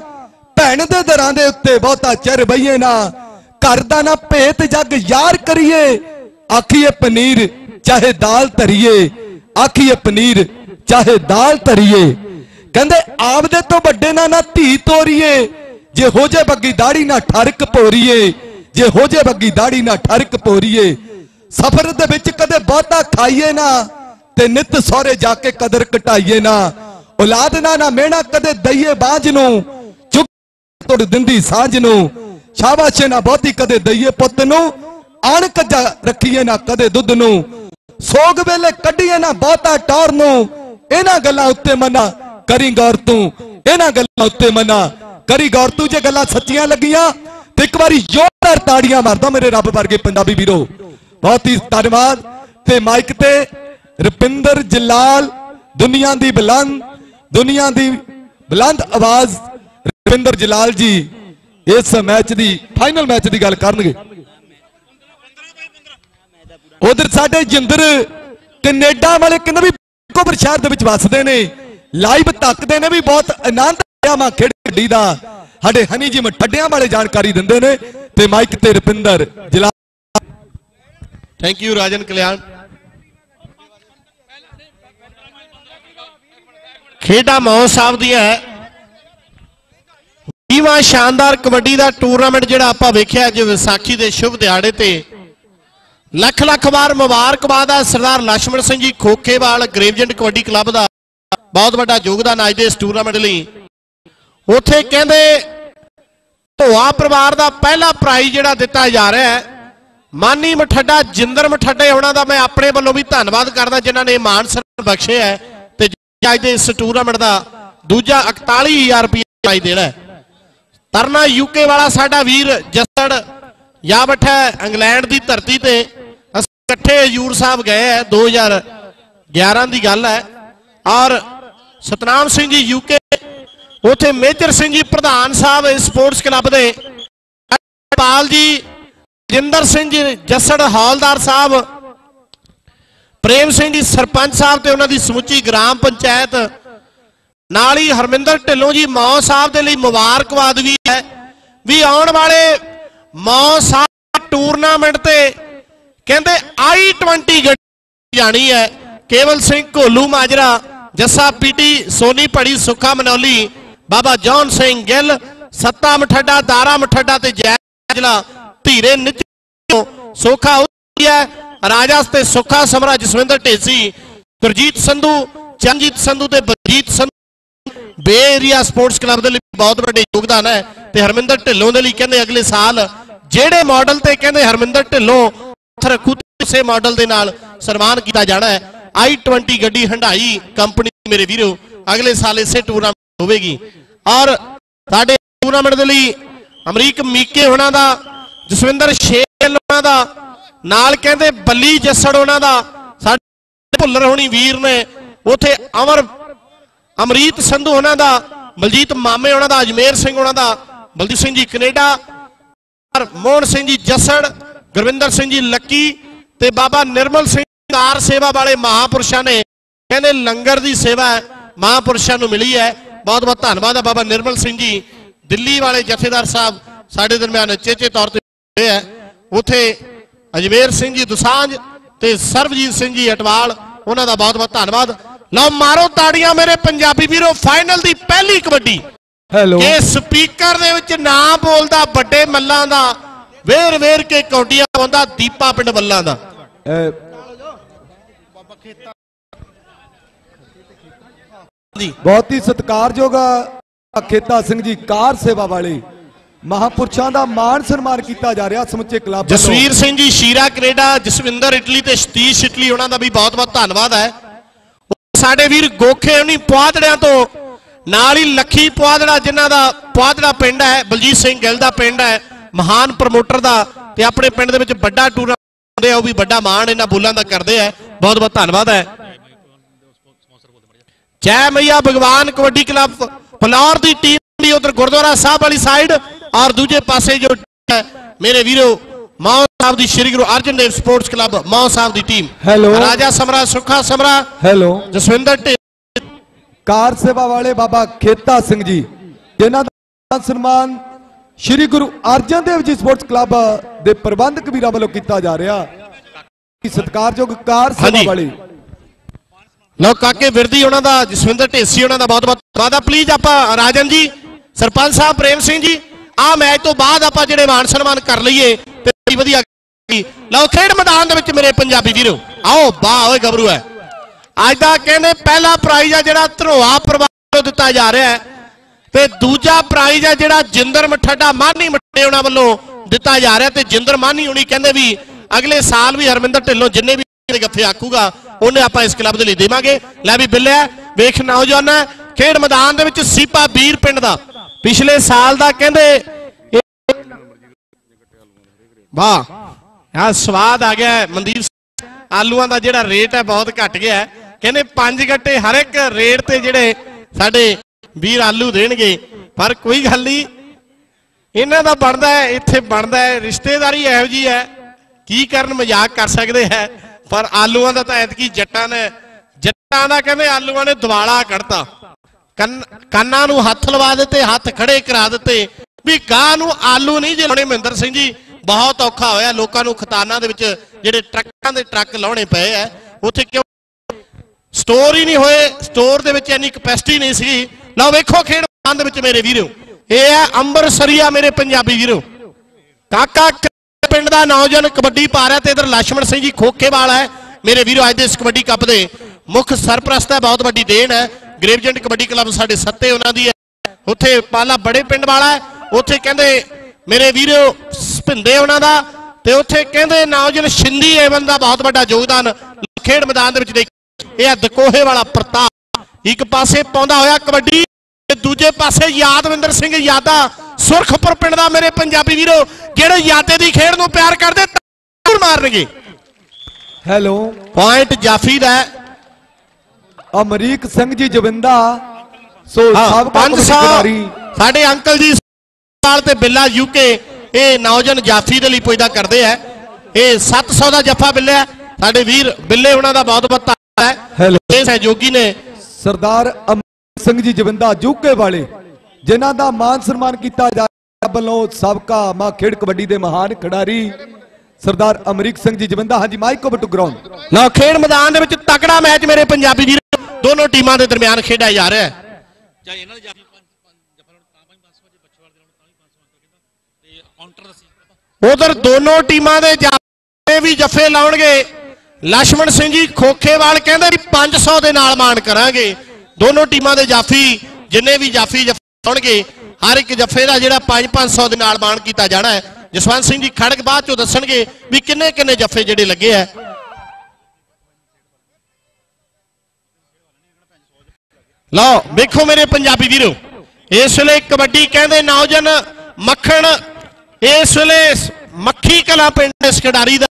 ਭੈਣ ਦੇ ਦਰਾਂ ਦੇ ਉੱਤੇ ਬਹੁਤਾ ਚਿਰ ਬਈਏ ਨਾ। ਘਰ ਦਾ ਨਾ ਭੇਤ ਜੱਗ ਯਾਰ ਕਰੀਏ, ਆਖੀਏ ਪਨੀਰ ਚਾਹੇ ਦਾਲ ਧਰੀਏ, ਆਖੀਏ ਪਨੀਰ ਚਾਹੇ ਦਾਲ ਧਰੀਏ। ਕਹਿੰਦੇ ਆਪਦੇ ਤੋਂ ਵੱਡੇ ਨਾ ਨਾ ਧੀ ਤੋਰੀਏ, ਜੇ ਹੋ ਜੇ ਬੱਗੀ ਦਾੜੀ ਨਾ ਠਰਕ ਪੋਰੀਏ, ਜੇ ਹੋ ਜੇ ਬੱਗੀ ਦਾੜੀ ਨਾ ਠਰਕ ਪੋਰੀਏ ਸਫ਼ਰ ਦੇ ਵਿੱਚ ਕਦੇ ਬਹੁਤਾ ਖਾਈਏ ਨਾ ਤੇ ਨਿਤ ਸਹੁਰੇ ਜਾ ਕੇ ਕਦਰ ਘਟਾਈਏ ਨਾ। ਔਲਾਦ ਨਾ ਨਾ ਮਿਹਣਾ ਕਦੇ ਦਈਏ ਬਾਝ ਨੂੰ, ਚੁੱਕ ਤੁੜ ਦਿੰਦੀ ਸਾਂਝ ਨੂੰ। ਸ਼ਾਬਾਸ਼ੇ ਨਾ ਬਹੁਤੀ ਕਦੇ ਦਈਏ ਪੁੱਤ ਨੂੰ ਆਣ ਕੱਜਾ ਰੱਖੀਏ ਨਾ ਕਦੇ ਦੁੱਧ ਨੂੰ। ਸੋਗ ਵੇਲੇ ਕੱਢੀਏ ਨਾ ਬਹੁਤਾ ਟੌਰ ਨੂੰ, ਇਹਨਾਂ ਗੱਲਾਂ ਉੱਤੇ ਮਨਾ ਕਰੀ ਗੌਰ ਤੂੰ, ਇਹਨਾਂ ਗੱਲਾਂ ਉੱਤੇ ਮਨਾ ਕਰੀ ਗੌਰ ਤੂੰ। ਜੇ ਗੱਲਾਂ ਸੱਚੀਆਂ ਲੱਗੀਆਂ ਤੇ ਇੱਕ ਵਾਰੀ ਜ਼ੋਰਦਾਰ ਤਾੜੀਆਂ ਮਾਰਦਾ ਮੇਰੇ ਰੱਬ ਵਰਗੇ ਪੰਜਾਬੀ ਵੀਰੋ। ਬਹੁਤ ਹੀ ਧੰਨਵਾਦ। ਤੇ ਮਾਈਕ ਤੇ ਰੁਪਿੰਦਰ ਜਲਾਲ, ਦੁਨੀਆ ਦੀ ਬੁਲੰਦ, ਦੁਨੀਆ ਦੀ ਬੁਲੰਦ ਆਵਾਜ਼। ਰੁਪਿੰਦਰ ਜਲਾਲ ਜੀ, ਇਸ ਮੈਚ ਦੀ, ਫਾਈਨਲ ਮੈਚ ਦੀ ਗੱਲ ਕਰਨਗੇ। ਉਧਰ ਸਾਡੇ ਜਿੰਦਰ, ਕੈਨੇਡਾ ਵਾਲੇ ਕਹਿੰਦੇ ਵੀ ਕੋਬਰ ਸ਼ਹਿਰ ਦੇ ਵਿੱਚ ਵੱਸਦੇ ਨੇ। ਲਾਈਵ ਤੱਕਦੇ ਨੇ ਵੀ ਬਹੁਤ ਆਨੰਦ ਆਇਆ ਮਾ ਖੇਡੀ ਦਾ। ਸਾਡੇ ਹਨੀ ਜੀ ਮਠੱਡਿਆਂ ਵਾਲੇ ਜਾਣਕਾਰੀ ਦਿੰਦੇ ਨੇ। ਤੇ ਮਾਈਕ ਤੇ ਰੁਪਿੰਦਰ ਜਲਾਲ ਥੈਂਕ ਯੂ ਰਾਜਨ ਕਲਿਆਣ ਖੇਡਾ ਦੀ ਹੈ। 20ਵਾਂ ਸ਼ਾਨਦਾਰ ਕਬੱਡੀ ਦਾ ਟੂਰਨਾਮੈਂਟ ਜਿਹੜਾ ਆਪਾਂ ਵੇਖਿਆ ਅੱਜ ਵਿਸਾਖੀ ਦੇ ਸ਼ੁਭ ਦਿਹਾੜੇ ਤੇ ਲੱਖ ਲੱਖ ਵਾਰ ਮੁਬਾਰਕਬਾਦ ਆ। ਸਰਦਾਰ ਲక్ష్మణ ਸਿੰਘ ਜੀ ਖੋਖੇਵਾਲ ਗ੍ਰੇਵਜੈਂਟ ਕਬੱਡੀ ਕਲੱਬ ਦਾ ਬਹੁਤ ਵੱਡਾ ਯੋਗਦਾਨ ਅੱਜ ਦੇ ਇਸ ਟੂਰਨਾਮੈਂਟ ਲਈ। ਉੱਥੇ ਕਹਿੰਦੇ, ਧੋਆ ਪਰਿਵਾਰ ਦਾ ਪਹਿਲਾ ਪ੍ਰਾਈਜ਼ ਜਿਹੜਾ ਦਿੱਤਾ ਜਾ ਰਿਹਾ ਹੈ ਮਾਨੀ ਮਠੱਡਾ, ਜਿੰਦਰ ਮਠੱਡੇ, ਉਹਨਾਂ ਦਾ ਮੈਂ ਆਪਣੇ ਵੱਲੋਂ ਵੀ ਧੰਨਵਾਦ ਕਰਦਾ, ਜਿਨ੍ਹਾਂ ਨੇ ਮਾਨ ਮਾਣ ਸਨਮਾਨ ਬਖਸ਼ਿਆ ਹੈ ਤੇ ਅੱਜ ਦੇ ਇਸ ਟੂਰਨਾਮੈਂਟ ਦਾ ਦੂਜਾ 41000 ਰੁਪਏ ਪ੍ਰਾਈਜ਼ ਦੇਣਾ ਤਰਨਾ ਯੂਕੇ ਵਾਲਾ ਸਾਡਾ ਵੀਰ ਜਸੜ ਜਾ ਬੈਠਾ ਇੰਗਲੈਂਡ ਦੀ ਧਰਤੀ ਤੇ। ਅਸੀਂ ਇਕੱਠੇ ਹਜੂਰ ਸਾਹਿਬ ਗਏ ਹੈ 2011 ਦੀ ਗੱਲ ਹੈ। ਔਰ ਸਤਨਾਮ ਸਿੰਘ ਜੀ ਯੂਕੇ ਉਥੇ ਮੇਜਰ ਸਿੰਘ ਜੀ ਪ੍ਰਧਾਨ ਸਾਹਿਬ ਸਪੋਰਟਸ ਕਲੱਬ ਦੇ। ਪਾਲ ਜੀ ਜਿੰਦਰ ਸਿੰਘ ਜੀ, ਜੱਸੜ ਹੌਲਦਾਰ ਸਾਹਿਬ, ਪ੍ਰੇਮ ਸਿੰਘ ਜੀ ਸਰਪੰਚ ਸਾਹਿਬ ਤੇ ਉਹਨਾਂ ਦੀ ਸਮੁੱਚੀ ਗ੍ਰਾਮ ਪੰਚਾਇਤ, ਨਾਲ ਹੀ ਹਰਮਿੰਦਰ ਢਿੱਲੋਂ ਜੀ, ਮੌ ਸਾਹਿਬ ਦੇ ਲਈ ਮੁਬਾਰਕਬਾਦ ਵੀ ਹੈ, ਵੀ ਆਉਣ ਵਾਲੇ ਮੌ ਸਾਹਿਬ ਟੂਰਨਾਮੈਂਟ ਤੇ ਕਹਿੰਦੇ i20 ਗੱਡੀ ਜਾਣੀ ਹੈ, ਕੇਵਲ ਸਿੰਘ ਘੋਲੂ ਮਾਜਰਾ, ਜੱਸਾ ਪੀਟੀ, ਸੋਨੀ ਪੜੀ ਸੁੱਖਾ ਮਨੌਲੀ, ਬਾਬਾ ਜੌਨ ਸਿੰਘ ਗਿੱਲ, ਸੱਤਾ ਮਠੱਡਾ, ਦਾਰਾ ਮਠੱਡਾ ਤੇ ਜੈਜਲਾ ਧੀਰੇ ਨਿੱਜ ਸੋਖਾ ਉਤਿਆ ਰਾਜਾ ਤੇ ਸੁੱਖਾ ਸਮਰਾ ਜਸਵਿੰਦਰ ਢੇਸੀ, ਗੁਰਜੀਤ ਸੰਧੂ ਚੰਜੀਤ ਸੰਧੂ ਤੇ Baljit Sandhu. Bay Area Sports Club ਦੇ ਲਈ ਬਹੁਤ ਵੱਡੇ ਯੋਗਦਾਨ ਹੈ ਤੇ ਹਰਮਿੰਦਰ ਢਿੱਲੋਂ ਦੇ ਲਈ ਕਹਿੰਦੇ ਅਗਲੇ ਸਾਲ ਜਿਹੜੇ ਮਾਡਲ ਤੇ ਕਹਿੰਦੇ ਹਰਮਿੰਦਰ ਢਿੱਲੋਂ ਰੱਖੂ ਇਸੇ ਮਾਡਲ ਦੇ ਨਾਲ ਸਨਮਾਨ ਕੀਤਾ ਜਾਣਾ ਹੈ। i20 ਗੱਡੀ ਹੰਡਾਈ ਕੰਪਨੀ ਮੇਰੇ ਵੀਰੋ, ਅਗਲੇ ਸਾਲ ਇਸੇ ਟੂਰਨਾਮੈਂਟ ਹੋਵੇਗੀ। ਔਰ ਸਾਡੇ ਟੂਰਨਾਮੈਂਟ ਦੇ ਲਈ ਅਮਰੀਕ ਮੀਕੇ ਹੋਣਾ ਦਾ ਜਸਵਿੰਦਰ ਸ਼ੇਖ ਦਾ। ਨਾਲ ਕਹਿੰਦੇ ਬੱਲੀ ਜੱਸੜ ਉਹਨਾਂ ਦਾ। ਸਾਡੇ ਭੁੱਲਰ ਹੋਣੀ ਵੀਰ ਨੇ। ਉਥੇ ਅਮਰ, ਅਮਰੀਤ ਸੰਧੂ ਉਹਨਾਂ ਦਾ ਮਲਜੀਤ ਮਾਮੇ ਉਹਨਾਂ ਦਾ, ਅਜਮੇਰ ਸਿੰਘ ਉਹਨਾਂ ਦਾ ਬਲਦੀਪ ਸਿੰਘ ਜੀ ਕੈਨੇਡਾ, ਮੋਹਨ ਸਿੰਘ ਜੀ ਜੱਸੜ, ਗੁਰਵਿੰਦਰ ਸਿੰਘ ਜੀ ਲੱਕੀ ਤੇ ਬਾਬਾ ਨਿਰਮਲ ਸਿੰਘ ਕਾਰ ਸੇਵਾ ਵਾਲੇ ਮਹਾਪੁਰਸ਼ਾਂ ਨੇ ਕਹਿੰਦੇ ਲੰਗਰ ਦੀ ਸੇਵਾ ਮਹਾਪੁਰਸ਼ਾਂ ਨੂੰ ਮਿਲੀ ਹੈ। ਬਹੁਤ ਬਹੁਤ ਧੰਨਵਾਦ ਹੈ ਬਾਬਾ ਨਿਰਮਲ ਸਿੰਘ ਜੀ। ਦਿੱਲੀ ਵਾਲੇ ਜਥੇਦਾਰ ਸਾਹਿਬ ਸਾਡੇ ਦਰਮਿਆਨ ਚੇਚੇ ਤੌਰ ਤੇ ਹੋਏ ਹੈ ਉਥੇ ਅਜਮੇਰ ਸਿੰਘ ਜੀ ਦੁਸਾਂਝ ਤੇ ਸਰਬਜੀਤ ਸਿੰਘ ਜੀ ਅਟਵਾਲ ਉਹਨਾਂ ਦਾ ਬਹੁਤ ਬਹੁਤ ਧੰਨਵਾਦ। ਲਓ ਮਾਰੋ ਤਾੜੀਆਂ ਮੇਰੇ ਪੰਜਾਬੀ ਵੀਰੋ ਫਾਈਨਲ ਦੀ ਪਹਿਲੀ ਕਬੱਡੀ। ਹੈਲੋ ਕਿ ਸਪੀਕਰ ਦੇ ਵਿੱਚ ਨਾ ਬੋਲਦਾ ਵੱਡੇ ਮੱਲਾਂ ਦਾ ਵੇਰ ਵੇਰ ਕੇ ਕੌਡੀਆਂ ਪਾਉਂਦਾ ਦੀਪਾ ਪਿੰਡ ਮੱਲਾਂ ਦਾ। ਬਹੁਤ ਹੀ ਸਤਿਕਾਰਯੋਗ ਖੇਤਾ ਸਿੰਘ ਜੀ ਕਾਰ ਸੇਵਾ ਵਾਲੇ। ਮਹਾਪੁਰਸ਼ਾਂ ਦਾ ਮਾਣ ਸਨਮਾਨ ਕੀਤਾ ਜਾ ਰਿਹਾ ਸਮੁੱਚੇ ਕਲੱਬ ਵੱਲੋਂ। ਜਸਵੀਰ ਸਿੰਘ ਜੀ, ਸ਼ੀਰਾ ਕੈਨੇਡਾ, ਜਸਵਿੰਦਰ ਇਟਲੀ ਤੇ ਸਤੀਸ਼ ਇਟਲੀ, ਉਹਨਾਂ ਦਾ ਵੀ ਬਹੁਤ-ਬਹੁਤ ਧੰਨਵਾਦ ਹੈ। ਸਾਡੇ ਵੀਰ ਗੋਖੇ ਉਹਨੀ ਪੁਆਧੜਿਆਂ ਤੋਂ ਨਾਲ ਹੀ ਲੱਖੀ ਪੁਆਧੜਾ, ਜਿਨ੍ਹਾਂ ਦਾ ਪੁਆਧੜਾ ਪਿੰਡ ਹੈ, ਬਲਜੀਤ ਸਿੰਘ ਗਿੱਲ ਦਾ ਪਿੰਡ ਹੈ, ਮਹਾਨ ਪ੍ਰਮੋਟਰ ਦਾ ਤੇ ਆਪਣੇ ਪਿੰਡ ਦੇ ਵਿੱਚ ਵੱਡਾ ਟੂਰਨਾਮੈਂਟ ਆ ਉਹ ਵੀ ਵੱਡਾ ਮਾਣ ਇਹਨਾਂ ਬੁੱਲਾਂ ਦਾ ਕਰਦੇ ਆ ਬਹੁਤ-ਬਹੁਤ ਧੰਨਵਾਦ ਹੈ। ਜੈ ਮਈਆ ਭਗਵਾਨ ਕਬੱਡੀ ਕਲੱਬ, ਫਲੌਰ ਦੀ ਟੀਮ ਵੀ ਉਧਰ ਗੁਰਦੁਆਰਾ ਸਾਹਿਬ ਵਾਲੀ ਸਾਈਡ ਔਰ ਦੂਜੇ ਪਾਸੇ ਜੋ ਮੇਰੇ ਵੀਰੋ ਮਾਓ ਸਾਹਿਬ ਦੀ ਸ੍ਰੀ ਗੁਰੂ ਅਰਜਨ ਦੇਵ ਸਪੋਰਟਸ ਕਲੱਬ ਮਾਓ ਸਾਹਿਬ ਦੀ team. Hello. Raja Samra Sukha Samra hello. Jaswinder ਢੇ ਕਾਰ ਸੇਵਾ ਵਾਲੇ ਬਾਬਾ ਖੇਤਾ ਸਿੰਘ ਜੀ ਜਿਨ੍ਹਾਂ ਦਾ ਸਨਮਾਨ ਸ੍ਰੀ ਗੁਰੂ ਅਰਜਨ ਦੇਵ ਜੀ ਸਪੋਰਟਸ ਕਲੱਬ ਦੇ ਪ੍ਰਬੰਧਕ ਵੀਰਾਂ ਵੱਲੋਂ ਕੀਤਾ ਜਾ ਰਿਹਾ। ਸਤਿਕਾਰਯੋਗ ਕਾਰ ਸੇਵਾ। ਵਾਲੇ। ਲਓ ਕਾਕੇ ਵਿਰਦੀ ਉਹਨਾਂ ਦਾ ਜਸਵਿੰਦਰ ਢੇਸੀ ਉਹਨਾਂ ਦਾ ਬਹੁਤ ਬਹੁਤ ਧੰਨਵਾਦ। ਆ ਪਲੀਜ਼ ਆਪਾਂ ਰਾਜਨ ਜੀ ਸਰਪੰਚ ਸਾਹਿਬ ਪ੍ਰੇਮ ਸਿੰਘ ਜੀ ਆਹ ਮੈਚ ਤੋਂ ਬਾਅਦ ਆਪਾਂ ਜਿਹੜੇ ਮਾਨ ਸਨਮਾਨ ਕਰ ਲਈਏ ਤੇ ਬੜੀ ਵਧੀਆ ਲਓ, ਖੇਡ ਮੈਦਾਨ ਦੇ ਵਿੱਚ ਮੇਰੇ ਪੰਜਾਬੀ ਵੀਰੋ। ਆਓ, ਵਾਹ, ਓਏ, ਗੱਭਰੂ ਹੈ। ਅੱਜ ਦਾ ਕਹਿੰਦੇ ਪਹਿਲਾ ਪ੍ਰਾਈਜ਼ ਆ ਜਿਹੜਾ ਧਰੋਆ ਪਰਿਵਾਰ ਨੂੰ ਦਿੱਤਾ ਜਾ ਰਿਹਾ ਹੈ ਤੇ ਦੂਜਾ ਪ੍ਰਾਈਜ਼ ਹੈ ਜਿਹੜਾ ਜਿੰਦਰ ਮਠੱਡਾ ਮਾਨੀ ਮਠੇ ਉਹਨਾਂ ਵੱਲੋਂ ਦਿੱਤਾ ਜਾ ਰਿਹਾ ਤੇ ਜਿੰਦਰ ਮਾਨੀ ਹੁਣੀ ਕਹਿੰਦੇ ਵੀ ਅਗਲੇ ਸਾਲ ਵੀ ਹਰਮਿੰਦਰ ਢਿੱਲੋਂ ਜਿੰਨੇ ਵੀ ਗੱਫੇ ਆਖੂਗਾ, ਉਹਨੇ ਆਪਾਂ ਇਸ ਕਲੱਬ ਦੇ ਲਈ ਦੇਵਾਂਗੇ। ਲੈ ਵੀ ਬਿੱਲਿਆ ਵੇਖ ਨੌਜਵਾਨ, ਖੇਡ ਮੈਦਾਨ ਦੇ ਵਿੱਚ ਸੀਪਾ ਵੀਰ ਪਿੰਡ ਦਾ। ਪਿਛਲੇ ਸਾਲ ਦਾ ਕਹਿੰਦੇ ਵਾਹ ਆ ਸਵਾਦ ਆ ਗਿਆ ਮਨਦੀਪ ਸਿੰਘ। ਆਲੂਆਂ ਦਾ ਜਿਹੜਾ ਰੇਟ ਹੈ ਬਹੁਤ ਘਟ ਗਿਆ ਕਹਿੰਦੇ ਪੰਜ ਗੱਟੇ ਹਰ ਇੱਕ ਰੇਟ ਤੇ ਜਿਹੜੇ ਸਾਡੇ ਵੀਰ ਆਲੂ ਦੇਣਗੇ। ਪਰ ਕੋਈ ਗੱਲ ਨਹੀਂ, ਇਹਨਾਂ ਦਾ ਬਣਦਾ ਹੈ, ਇੱਥੇ ਬਣਦਾ ਹੈ। ਰਿਸ਼ਤੇਦਾਰੀ ਇਹੋ ਜੀ ਹੈ, ਕੀ ਕਰਨ ਮਜ਼ਾਕ ਕਰ ਸਕਦੇ ਹੈ। ਪਰ ਆਲੂਆਂ ਦਾ ਤਾਂ ਐਤਕੀ ਜੱਟਾਂ ਨੇ ਜੱਟਾਂ ਦਾ ਕਹਿੰਦੇ ਆਲੂਆਂ ਨੇ ਦਿਵਾਲਾ ਕੱਢਤਾ। ਕੰਨਾਂ ਨੂੰ ਹੱਥ ਲਵਾ ਦਿੱਤੇ, ਹੱਥ ਖੜੇ ਕਰਾ ਦਿੱਤੇ। ਵੀ ਗਾਂ ਨੂੰ ਆਲੂ ਨਹੀਂ ਜੇ ਲਾਉਣੇ, ਮਹਿੰਦਰ ਸਿੰਘ ਜੀ, ਬਹੁਤ ਔਖਾ ਹੋਇਆ। ਲੋਕਾਂ ਨੂੰ ਖਤਾਨਾਂ ਦੇ ਵਿੱਚ ਜਿਹੜੇ ਟਰੱਕਾਂ ਦੇ ਟਰੱਕ ਲਾਉਣੇ ਪਏ ਆ ਉੱਥੇ ਕਿਉਂ ਸਟੋਰ ਹੀ ਨਹੀਂ ਹੋਏ? ਸਟੋਰ ਦੇ ਵਿੱਚ ਇੰਨੀ ਕਪੈਸਿਟੀ ਨਹੀਂ ਸੀ ਲਓ ਵੇਖੋ ਖੇਡ ਮੈਦਾਨ ਦੇ ਵਿੱਚ ਮੇਰੇ ਵੀਰੋ। ਇਹ ਹੈ ਅੰਬਰਸਰੀਆ ਮੇਰੇ ਪੰਜਾਬੀ ਵੀਰੋ। ਕਾਕਾ ਪਿੰਡ ਦਾ ਨੌਜਵਾਨ ਕਬੱਡੀ ਪਾ ਰਿਹਾ ਤੇ ਇਧਰ ਲਛਮਣ ਸਿੰਘ ਜੀ ਖੋਖੇ ਖੋਖੇਵਾਲ ਹੈ। ਮੇਰੇ ਵੀਰੋ, ਅੱਜ ਦੇ ਇਸ ਕਬੱਡੀ ਕੱਪ ਦੇ ਮੁੱਖ ਸਰਪ੍ਰਸਤ ਹੈ, ਬਹੁਤ ਵੱਡੀ ਦੇਣ ਹੈ। ਗ੍ਰੇਵਜੈਂਟ ਕਬੱਡੀ ਕਲੱਬ ਸਾਡੇ ਸੱਤੇ ਉਹਨਾਂ ਦੀ ਹੈ। ਉੱਥੇ ਪਾਲਾ ਬੜੇ ਪਿੰਡ ਵਾਲਾ ਉੱਥੇ ਕਹਿੰਦੇ ਮੇਰੇ ਵੀਰੋ ਭਿੰਦੇ ਉਹਨਾਂ ਦਾ। ਤੇ ਉੱਥੇ ਕਹਿੰਦੇ ਨੌਜਵਾਨ ਸ਼ਿੰਦੀ ਏਵਨ ਦਾ ਬਹੁਤ ਵੱਡਾ ਯੋਗਦਾਨ ਖੇਡ ਮੈਦਾਨ ਦੇ ਵਿੱਚ ਦੇਖ ਇਹ ਹੈ ਦਕੋਹੇ ਵਾਲਾ ਪ੍ਰਤਾਪ। ਇੱਕ ਪਾਸੇ ਪਾਉਂਦਾ ਹੋਇਆ ਕਬੱਡੀ ਤੇ ਦੂਜੇ ਪਾਸੇ ਯਾਦਵਿੰਦਰ ਸਿੰਘ ਯਾਦਾ। ਸੁਰਖਪੁਰ ਪਿੰਡ ਦਾ ਮੇਰੇ ਪੰਜਾਬੀ ਵੀਰੋ ਜਿਹੜੇ ਯਾਦੇ ਦੀ ਖੇਡ ਨੂੰ ਪਿਆਰ ਕਰਦੇ ਮਾਰਨਗੇ। ਹੈਲੋ। ਪੁਆਇੰਟ ਜਾਫੀ ਦਾ। ਅਮਰੀਕ ਸਿੰਘ ਜੀ ਜਵਿੰਦਾ ਸੋ ਸਾਬਕਾ ਕਬੱਡੀ 500 ਖਿਡਾਰੀ। ਸਾਡੇ ਅੰਕਲ ਜੀ ਸਾਲ ਤੇ ਬਿੱਲਾ ਯੂਕੇ ਇਹ ਨੌਜਵਾਨ ਜਾਫੀ ਦੇ ਲਈ ਪੁੱਜਦਾ ਕਰਦੇ ਆ। ਇਹ 700 ਦਾ ਜੱਫਾ ਬਿੱਲਿਆ। ਸਾਡੇ ਵੀਰ ਬਿੱਲੇ ਉਹਨਾਂ ਦਾ ਬਹੁਤ ਬਹੁਤ ਧੰਨਵਾਦ ਹੈ ਸਹਿਯੋਗੀ ਨੇ। ਸਰਦਾਰ ਅਮਰੀਕ ਸਿੰਘ ਜੀ ਜਵਿੰਦਾ ਜੂਕੇ ਵਾਲੇ ਜਿਨ੍ਹਾਂ ਦਾ ਮਾਨ ਸਨਮਾਨ ਕੀਤਾ ਜਾ ਰਿਹਾ ਵੱਲੋਂ ਸਾਬਕਾ ਮਾ ਖੇਡ ਕਬੱਡੀ ਦੇ ਮਹਾਨ ਖਿਡਾਰੀ ਸਰਦਾਰ ਅਮਰੀਕ ਸਿੰਘ ਜੀ ਜਵਿੰਦਾ। ਹਾਂਜੀ ਮਾਈਕ ਓਵਰ ਟੂ ਗਰਾਊਂਡ ਲਓ ਖੇਡ ਮੈਦਾਨ ਦੇ ਵਿੱਚ ਤਕੜਾ ਮੈਚ ਮੇਰੇ ਪੰਜਾਬੀ ਵੀਰ ਦੋਨੋਂ ਟੀਮਾਂ ਦੇ ਦਰਮਿਆਨ ਖੇਡਿਆ ਜਾ ਰਿਹਾ ਹੈ। ਉਧਰ ਦੋਨੋਂ ਟੀਮਾਂ ਦੇ ਜਾਫੇ ਵੀ ਜਫੇ ਲਾਉਣਗੇ। ਲక్ష్మణ ਸਿੰਘ ਜੀ ਖੋਖੇਵਾਲ ਕਹਿੰਦੇ ਵੀ 500 ਦੇ ਨਾਲ ਮਾਨ ਕਰਾਂਗੇ। ਦੋਨੋਂ ਟੀਮਾਂ ਦੇ ਜਾਫੀ ਜਿੰਨੇ ਵੀ ਜਾਫੀ ਲਾਉਣਗੇ ਹਰ ਇੱਕ ਜਫੇ ਦਾ ਜਿਹੜਾ 5-500 ਦੇ ਨਾਲ ਮਾਨ ਕੀਤਾ ਜਾਣਾ ਹੈ। ਜਸਵੰਤ ਸਿੰਘ ਜੀ ਖੜਕ ਬਾਅਦ ਚੋਂ ਦੱਸਣਗੇ ਵੀ ਕਿੰਨੇ ਕਿੰਨੇ ਜਫੇ ਜਿਹੜੇ ਲੱਗੇ ਆ ਲਓ, ਵੇਖੋ ਮੇਰੇ ਪੰਜਾਬੀ ਵੀਰੋ। ਇਸ ਵੇਲੇ ਕਬੱਡੀ ਕਹਿੰਦੇ ਨੌਜਨ ਮੱਖਣ, ਇਸ ਵੇਲੇ ਮੱਖੀ ਕਲਾ ਪਿੰਡ ਇਸ ਖਿਡਾਰੀ ਦਾ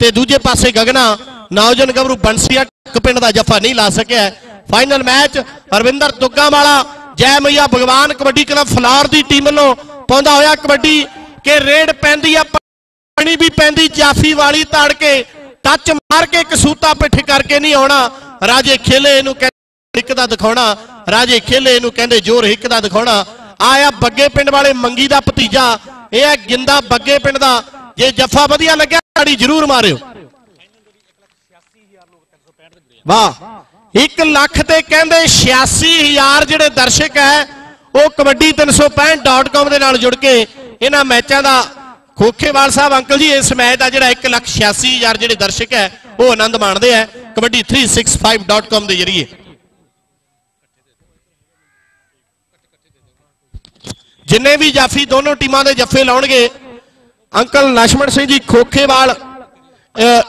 ਤੇ ਦੂਜੇ ਪਾਸੇ ਗਗਨਾ। ਨੌਜਨ ਗੱਭਰੂ ਬੰਸੀਆ ਟੱਕ ਪਿੰਡ ਦਾ ਜੱਫਾ ਨਹੀਂ ਲਾ ਸਕਿਆ। ਫਾਈਨਲ ਮੈਚ ਅਰਵਿੰਦਰ ਦੁੱਗਾ ਵਾਲਾ ਜੈ ਮਈਆ ਭਗਵਾਨ ਕਬੱਡੀ ਕਲੱਬ ਫਲਾਰ ਦੀ ਟੀਮ ਵੱਲੋਂ ਪਾਉਂਦਾ ਹੋਇਆ ਕਬੱਡੀ ਕਿ ਰੇਡ ਪੈਂਦੀ ਆ, ਪਾਣੀ ਵੀ ਪੈਂਦੀ, ਜਾਫੀ ਵਾਲੀ ਤੜ ਕੇ, ਟੱਚ ਮਾਰ ਕੇ ਕਸੂਤਾ ਪਿੱਠ ਕਰਕੇ ਨਹੀਂ ਆਉਣਾ। ਰਾਜੇ ਖੇਲੇ ਇਹਨੂੰ ਕਹਿੰਦੇ ਹਿੱਕ ਦਾ ਦਿਖਾਉਣਾ, ਰਾਜੇ ਖੇਲੇ ਇਹਨੂੰ ਕਹਿੰਦੇ ਜੋਰ ਹਿੱਕ ਦਾ ਦਿਖਾਉਣਾ। ਆਇਆ ਬੱਗੇ ਪਿੰਡ ਵਾਲੇ ਮੰਗੀ ਦਾ ਭਤੀਜਾ, ਇਹ ਹੈ ਗਿੰਦਾ ਬੱਗੇ ਪਿੰਡ ਦਾ। ਜੇ ਜੱਫਾ ਵਧੀਆ ਲੱਗਿਆ ਤਾੜੀ ਜ਼ਰੂਰ ਮਾਰਿਓ। ਵਾਹ 1 ਲੱਖ ਤੇ ਕਹਿੰਦੇ 86000 ਜਿਹੜੇ ਦਰਸ਼ਕ ਹੈ, ਉਹ ਕਬੱਡੀ 365.com ਦੇ ਨਾਲ ਜੁੜ ਕੇ ਇਹਨਾਂ ਮੈਚਾਂ ਦਾ ਖੋਖੇਵਾਲ ਸਾਹਿਬ, ਅੰਕਲ ਜੀ, ਇਸ ਮੈਚ ਦਾ ਜਿਹੜਾ 1 ਲੱਖ 86000 ਜਿਹੜੇ ਦਰਸ਼ਕ ਹੈ, ਉਹ ਆਨੰਦ ਮਾਣਦੇ ਆ ਕਬੱਡੀ 365.com ਦੇ ਜ਼ਰੀਏ। ਜਿੰਨੇ ਵੀ ਜਾਫੀ ਦੋਨੋਂ ਟੀਮਾਂ ਦੇ ਜੱਫੇ ਲਾਉਣਗੇ, ਅੰਕਲ ਲక్ష్మణ ਸਿੰਘ ਜੀ ਖੋਖੇਵਾਲ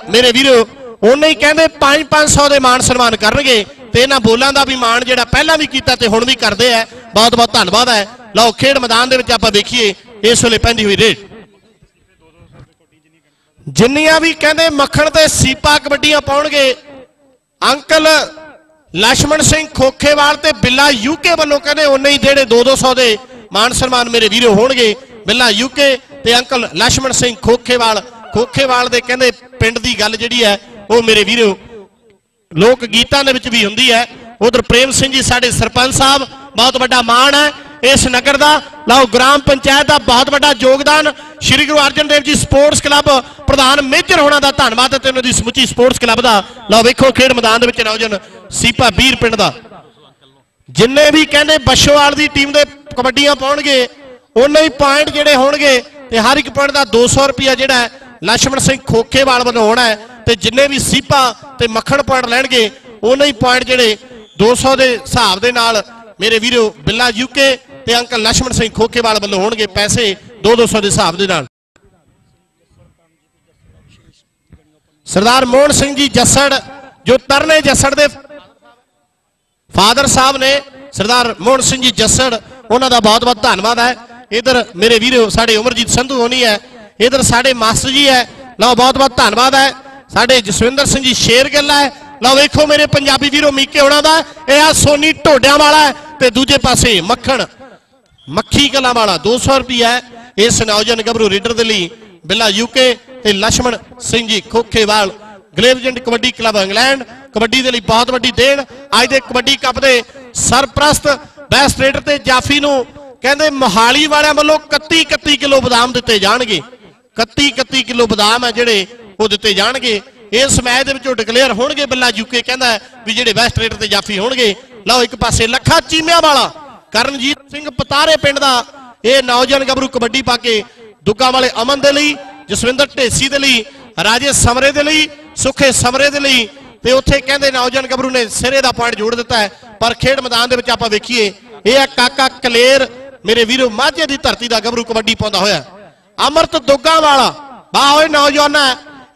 ਮੇਰੇ ਵੀਰੋ, ਉਹਨੇ ਹੀ ਕਹਿੰਦੇ 5-500 ਦੇ ਮਾਨ ਸਨਮਾਨ ਕਰਨਗੇ ਤੇ ਇਹਨਾਂ ਬੋਲਾਂ ਦਾ ਵੀ ਮਾਣ ਜਿਹੜਾ ਪਹਿਲਾਂ ਵੀ ਕੀਤਾ ਤੇ ਹੁਣ ਵੀ ਕਰਦੇ ਆ। ਬਹੁਤ ਬਹੁਤ ਧੰਨਵਾਦ ਹੈ। ਲਓ, ਖੇਡ ਮੈਦਾਨ ਦੇ ਵਿੱਚ ਆਪਾਂ ਦੇਖੀਏ, ਇਸ ਵੇਲੇ ਪੈਂਦੀ ਹੋਈ ਰੇਡ। ਜਿੰਨੀਆਂ ਵੀ ਕਹਿੰਦੇ ਮੱਖਣ ਤੇ ਸੀਪਾ ਕਬੱਡੀਆਂ ਪਾਉਣਗੇ, ਅੰਕਲ ਲక్ష్మణ ਸਿੰਘ ਖੋਖੇਵਾਲ ਤੇ ਬਿੱਲਾ ਯੂਕੇ ਵੱਲੋਂ ਕਹਿੰਦੇ ਉਨੇ ਹੀ ਜਿਹੜੇ 2-200 ਦੇ। ਮਾਨ ਸਨਮਾਨ ਮੇਰੇ ਵੀਰੋ ਹੋਣਗੇ। ਬਿੱਲਾ ਯੂਕੇ ਤੇ ਅੰਕਲ ਲక్ష్మణ ਸਿੰਘ ਖੋਖੇਵਾਲ। ਖੋਖੇਵਾਲ ਦੇ ਕਹਿੰਦੇ ਪਿੰਡ ਦੀ ਗੱਲ ਜਿਹੜੀ ਹੈ, ਉਹ ਮੇਰੇ ਵੀਰੋ ਲੋਕ ਗੀਤਾਂ ਦੇ ਵਿੱਚ ਵੀ ਹੁੰਦੀ ਹੈ। ਉਧਰ ਪ੍ਰੇਮ ਸਿੰਘ ਜੀ ਸਾਡੇ ਸਰਪੰਚ ਸਾਹਿਬ, ਬਹੁਤ ਵੱਡਾ ਮਾਣ ਹੈ ਇਸ ਨਗਰ ਦਾ। ਲਓ, ਗ੍ਰਾਮ ਪੰਚਾਇਤ ਦਾ ਬਹੁਤ ਵੱਡਾ ਯੋਗਦਾਨ। ਸ਼੍ਰੀ ਗੁਰੂ ਅਰਜਨ ਦੇਵ ਜੀ ਸਪੋਰਟਸ ਕਲੱਬ ਪ੍ਰਧਾਨ ਮੇਜਰ ਹੋਣਾ ਦਾ ਧੰਨਵਾਦ ਤੇ ਉਹਨਾਂ ਦੀ ਸਮੁੱਚੀ ਸਪੋਰਟਸ ਕਲੱਬ ਦਾ। ਲਓ, ਵੇਖੋ ਖੇਡ ਮੈਦਾਨ ਦੇ ਵਿੱਚ ਨੌਜਨ ਸੀਪਾ ਵੀਰ ਪਿੰਡ ਦਾ। ਜਿੰਨੇ ਵੀ ਕਹਿੰਦੇ ਬਸ਼ੋਵਾਲ ਦੀ ਟੀਮ ਦੇ ਕਬੱਡੀਆਂ ਪਾਉਣਗੇ, ਉਹਨੇ ਹੀ ਪੁਆਇੰਟ ਜਿਹੜੇ ਹੋਣਗੇ ਤੇ ਹਰ ਇੱਕ ਪੁਆਇੰਟ ਦਾ 200 ਰੁਪਿਆ ਜਿਹੜਾ ਲక్ష్మణ ਸਿੰਘ ਖੋਖੇਵਾਲ ਵੱਲੋਂ ਹੋਣਾ ਤੇ ਜਿੰਨੇ ਵੀ ਸੀਪਾ ਤੇ ਮੱਖਣ ਪੁਆਇੰਟ ਲੈਣਗੇ, ਉਹਨਾਂ ਹੀ ਪੁਆਇੰਟ ਜਿਹੜੇ 200 ਦੇ ਹਿਸਾਬ ਦੇ ਨਾਲ ਮੇਰੇ ਵੀਰੋ ਬਿੱਲਾ ਯੂਕੇ ਤੇ ਅੰਕਲ ਲక్ష్మణ ਸਿੰਘ ਖੋਖੇਵਾਲ ਵੱਲੋਂ ਹੋਣਗੇ ਪੈਸੇ 2-200 ਦੇ ਹਿਸਾਬ ਦੇ ਨਾਲ। ਸਰਦਾਰ ਮੋਹਨ ਸਿੰਘ ਜੀ ਜੱਸੜ, ਜੋ ਤਰਨੇ ਜੱਸੜ ਦੇ ਫਾਦਰ ਸਾਹਿਬ ਨੇ ਸਰਦਾਰ ਮੋਹਨ ਸਿੰਘ ਜੀ ਜੱਸੜ, ਉਹਨਾਂ ਦਾ ਬਹੁਤ ਬਹੁਤ ਧੰਨਵਾਦ ਹੈ। ਇਧਰ ਮੇਰੇ ਵੀਰੋ, ਸਾਡੇ ਉਮਰਜੀਤ ਸੰਧੂ ਹੋਣੀ ਹੈ। ਇਧਰ ਸਾਡੇ ਮਾਸਟਰ ਜੀ ਹੈ। ਲਓ, ਬਹੁਤ ਬਹੁਤ ਧੰਨਵਾਦ ਹੈ। ਸਾਡੇ ਜਸਵਿੰਦਰ ਸਿੰਘ ਜੀ ਸ਼ੇਰ ਗੱਲਾ ਹੈ। ਲਓ, ਵੇਖੋ ਮੇਰੇ ਪੰਜਾਬੀ ਵੀਰੋ, ਮੀਕੇ ਹੋਣਾ ਦਾ। ਇਹ ਆ ਸੋਨੀ ਢੋਡਿਆਂ ਵਾਲਾ ਹੈ ਤੇ ਦੂਜੇ ਪਾਸੇ ਮੱਖਣ। ਮੱਖੀ ਕਲਾ ਵਾਲਾ 200 ਰੁਪਿਆ ਹੈ। ਇਹ ਸਨੌਜਨ ਗੱਭਰੂ ਰੀਡਰ ਦੇ ਲਈ ਬਿੱਲਾ ਯੂਕੇ ਤੇ Lakshman Singh ji Khokhewal Gravesend kabaddi club England. Kabaddi ਦੇ ਲਈ ਬਹੁਤ ਵੱਡੀ ਦੇਣ। ਅੱਜ ਦੇ ਕਬੱਡੀ ਕੱਪ ਦੇ ਸਰਪ੍ਰਸਤ ਬੈਸਟ ਰੇਡਰ ਤੇ ਜਾਫੀ ਨੂੰ ਕਹਿੰਦੇ ਮੋਹਾਲੀ ਵਾਲਿਆਂ ਵੱਲੋਂ 31 31 ਕਿਲੋ ਬਦਾਮ ਦਿੱਤੇ ਜਾਣਗੇ। 31 31 ਕਿਲੋ ਬਦਾਮ ਹੈ ਜਿਹੜੇ ਉਹ ਦਿੱਤੇ ਜਾਣਗੇ। ਇਸ ਮੈਚ ਦੇ ਵਿੱਚੋਂ ਡਿਕਲੇਅਰ ਹੋਣਗੇ ਬਿੱਲਾ ਯੂਕੇ ਕਹਿੰਦਾ ਵੀ ਜਿਹੜੇ ਬੈਸਟ ਰੇਡਰ ਤੇ ਜਾਫੀ ਹੋਣਗੇ। ਲਓ ਇੱਕ ਪਾਸੇ ਲੱਖਾ ਚੀਮਿਆਂ ਵਾਲਾ ਕਰਨਜੀਤ ਸਿੰਘ ਪਤਾਰੇ ਪਿੰਡ ਦਾ ਇਹ ਨੌਜਵਾਨ ਗੱਭਰੂ ਕਬੱਡੀ ਪਾ ਕੇ ਦੁੱਗਾ ਵਾਲੇ ਅਮਨ ਦੇ ਲਈ, ਜਸਵਿੰਦਰ ਢੇਸੀ ਦੇ ਲਈ, ਰਾਜੇ ਸਮਰੇ ਦੇ ਲਈ, ਸੁਖੇ ਸਮਰੇ ਦੇ ਲਈ ਤੇ ਉੱਥੇ ਕਹਿੰਦੇ ਨੌਜਵਾਨ ਗੱਭਰੂ ਨੇ ਸਿਰੇ ਦਾ ਪੁਆਇੰਟ ਜੋੜ ਦਿੱਤਾ ਹੈ। ਪਰ ਖੇਡ ਮੈਦਾਨ ਦੇ ਵਿੱਚ ਆਪਾਂ ਵੇਖੀਏ, ਇਹ ਆ ਕਾਕਾ ਕਲੇਰ, ਮੇਰੇ ਵੀਰੋ, ਮਾਝੇ ਦੀ ਧਰਤੀ ਦਾ ਗੱਭਰੂ ਕਬੱਡੀ ਪਾਉਂਦਾ ਹੋਇਆ। ਅਮਰਤ ਦੁੱਗਾ ਵਾਲਾ ਬਾ ਓਏ ਨੌਜਵਾਨਾ,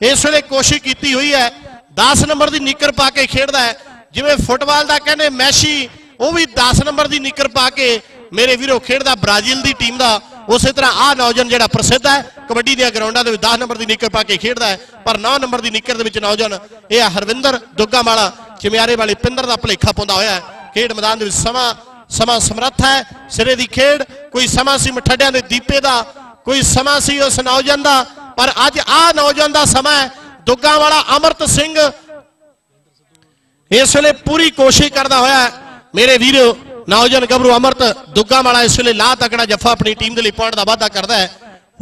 ਇਸ ਵੇਲੇ ਕੋਸ਼ਿਸ਼ ਕੀਤੀ ਹੋਈ ਹੈ। 10 ਨੰਬਰ ਦੀ ਨਿੱਕਰ ਪਾ ਕੇ ਖੇਡਦਾ ਹੈ। ਜਿਵੇਂ ਫੁੱਟਬਾਲ ਦਾ ਕਹਿੰਦੇ ਮੈਸੀ, ਉਹ ਵੀ 10 ਨੰਬਰ ਦੀ ਨਿੱਕਰ ਪਾ ਕੇ ਮੇਰੇ ਵੀਰੋ ਖੇਡਦਾ ਬ੍ਰਾਜ਼ੀਲ ਦੀ ਟੀਮ ਦਾ। ਉਸੇ ਤਰ੍ਹਾਂ ਆਹ ਨੌਜਵਾਨ ਜਿਹੜਾ ਪ੍ਰਸਿੱਧ ਹੈ, ਕਬੱਡੀ ਦੀਆਂ ਗਰਾਊਂਡਾਂ ਦੇ ਵਿੱਚ 10 ਨੰਬਰ ਦੀ ਨਿੱਕਰ ਪਾ ਕੇ ਖੇਡਦਾ ਹੈ, ਪਰ 9 ਨੰਬਰ ਦੀ ਨਿੱਕਰ ਦੇ ਵਿੱਚ ਨੌਜਵਾਨ ਇਹ ਹਰਵਿੰਦਰ ਦੁੱਗਾ ਵਾਲਾ ਚਿਮਿਆਰੇ ਵਾਲੇ ਪਿੰਦਰ ਦਾ ਭਲੇਖਾ ਪਾਉਂਦਾ ਹੋਇਆ ਹੈ। ਖੇਡ ਮੈਦਾਨ ਦੇ ਵਿੱਚ ਸਮਾਂ ਸਮਾਂ ਸਮਰੱਥ ਹੈ, ਸਿਰੇ ਦੀ ਖੇਡ, ਕੋਈ ਸਮਾਂ ਸੀ ਮਠੱਡਿਆਂ ਦੇ ਦੀਪੇ ਦਾ, ਕੋਈ ਸਮਾਂ ਸੀ ਉਸ ਨੌਜਵਾਨ ਦਾ, ਪਰ ਅੱਜ ਆਹ ਨੌਜਵਾਨ ਦਾ ਸਮਾਂ ਹੈ ਦੁੱਗਾ ਵਾਲਾ ਅਮਰਤ ਸਿੰਘ। ਇਸ ਵੇਲੇ ਪੂਰੀ ਕੋਸ਼ਿਸ਼ ਕਰਦਾ ਹੋਇਆ ਮੇਰੇ ਵੀਰੋ ਨੌਜਵਾਨ ਗੱਭਰੂ ਅਮਰਤ ਦੁੱਗਾ ਵਾਲਾ ਇਸ ਵੇਲੇ ਲਾ ਤਕੜਾ ਜੱਫਾ ਆਪਣੀ ਟੀਮ ਦੇ ਲਈ ਪੁਆਇੰਟ ਦਾ ਵਾਅਦਾ ਕਰਦਾ ਹੈ।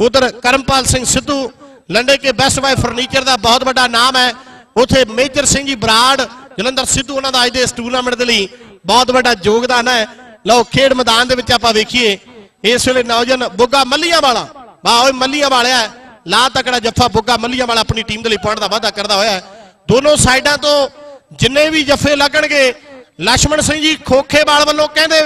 ਉਧਰ Karampal Singh Sidhu, Lande Ke best buy furniture ਦਾ ਬਹੁਤ ਵੱਡਾ ਨਾਮ ਹੈ। ਉਥੇ ਮੇਜਰ ਸਿੰਘ ਜੀ ਬਰਾੜ, ਜਲੰਧਰ ਸਿੱਧੂ ਉਹਨਾਂ ਦਾ ਅੱਜ ਦੇ ਇਸ ਟੂਰਨਾਮੈਂਟ ਦੇ ਲਈ ਬਹੁਤ ਵੱਡਾ ਯੋਗਦਾਨ ਹੈ। ਲਓ, ਖੇਡ ਮੈਦਾਨ ਦੇ ਵਿੱਚ ਆਪਾਂ ਵੇਖੀਏ, ਇਸ ਵੇਲੇ ਨੌਜਵਾਨ ਬੁੱਗਾ ਮੱਲੀਆਂ ਵਾਲਾ ਵਾਹ ਓਏ ਮੱਲੀਆਂ ਵਾਲਿਆ ਲਾ ਤਕੜਾ ਜੱਫਾ ਬੁੱਗਾ ਮੱਲੀਆਂ ਵਾਲਾ ਆਪਣੀ ਟੀਮ ਦੇ ਲਈ ਪੁਆਇੰਟ ਦਾ ਵਾਅਦਾ ਕਰਦਾ ਹੋਇਆ ਦੋਨੋਂ ਸਾਈਡਾਂ ਤੋਂ ਜਿੰਨੇ ਵੀ ਜੱਫੇ ਲੱਗਣਗੇ ਲਕਸ਼ਮਣ ਸਿੰਘ ਜੀ ਖੋਖੇਵਾਲ ਵੱਲੋਂ ਕਹਿੰਦੇ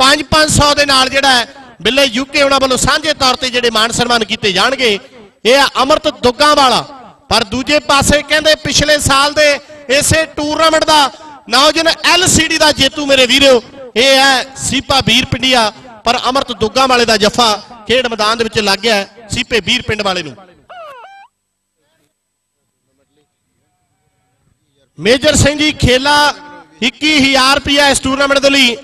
5-500 ਦੇ ਨਾਲ ਜਿਹੜਾ ਬਿੱਲੇ ਯੂਕੇ ਉਹਨਾਂ ਵੱਲੋਂ ਸਾਂਝੇ ਤੌਰ ਤੇ ਜਿਹੜੇ ਮਾਨ ਸਨਮਾਨ ਕੀਤੇ ਜਾਣਗੇ, ਇਹ ਆ ਅਮਰਤ ਦੁੱਗਾ ਵਾਲਾ। ਪਰ ਦੂਜੇ ਪਾਸੇ ਕਹਿੰਦੇ ਪਿਛਲੇ ਸਾਲ ਦੇ ਇਸੇ ਟੂਰਨਾਮੈਂਟ ਦਾ ਨੌਜਨ ਐਲਸੀਡੀ ਦਾ ਜੇਤੂ ਮੇਰੇ ਵੀਰੋ, ਇਹ ਹੈ ਸੀਪਾ ਵੀਰ ਪਿੰਡੀਆ ਪਰ ਅਮਰਤ ਦੁੱਗਾ ਵਾਲੇ ਦਾ ਜਫਾ ਖੇਡ ਮੈਦਾਨ ਦੇ ਵਿੱਚ ਲੱਗ ਗਿਆ ਸੀਪੇ ਵੀਰ ਪਿੰਡ ਵਾਲੇ ਨੂੰ। ਮੇਜਰ ਸਿੰਘ ਜੀ ਖੇਲਾ 21000 ਰੁਪਇਆ ਇਸ ਟੂਰਨਾਮੈਂਟ ਦੇ ਲਈ।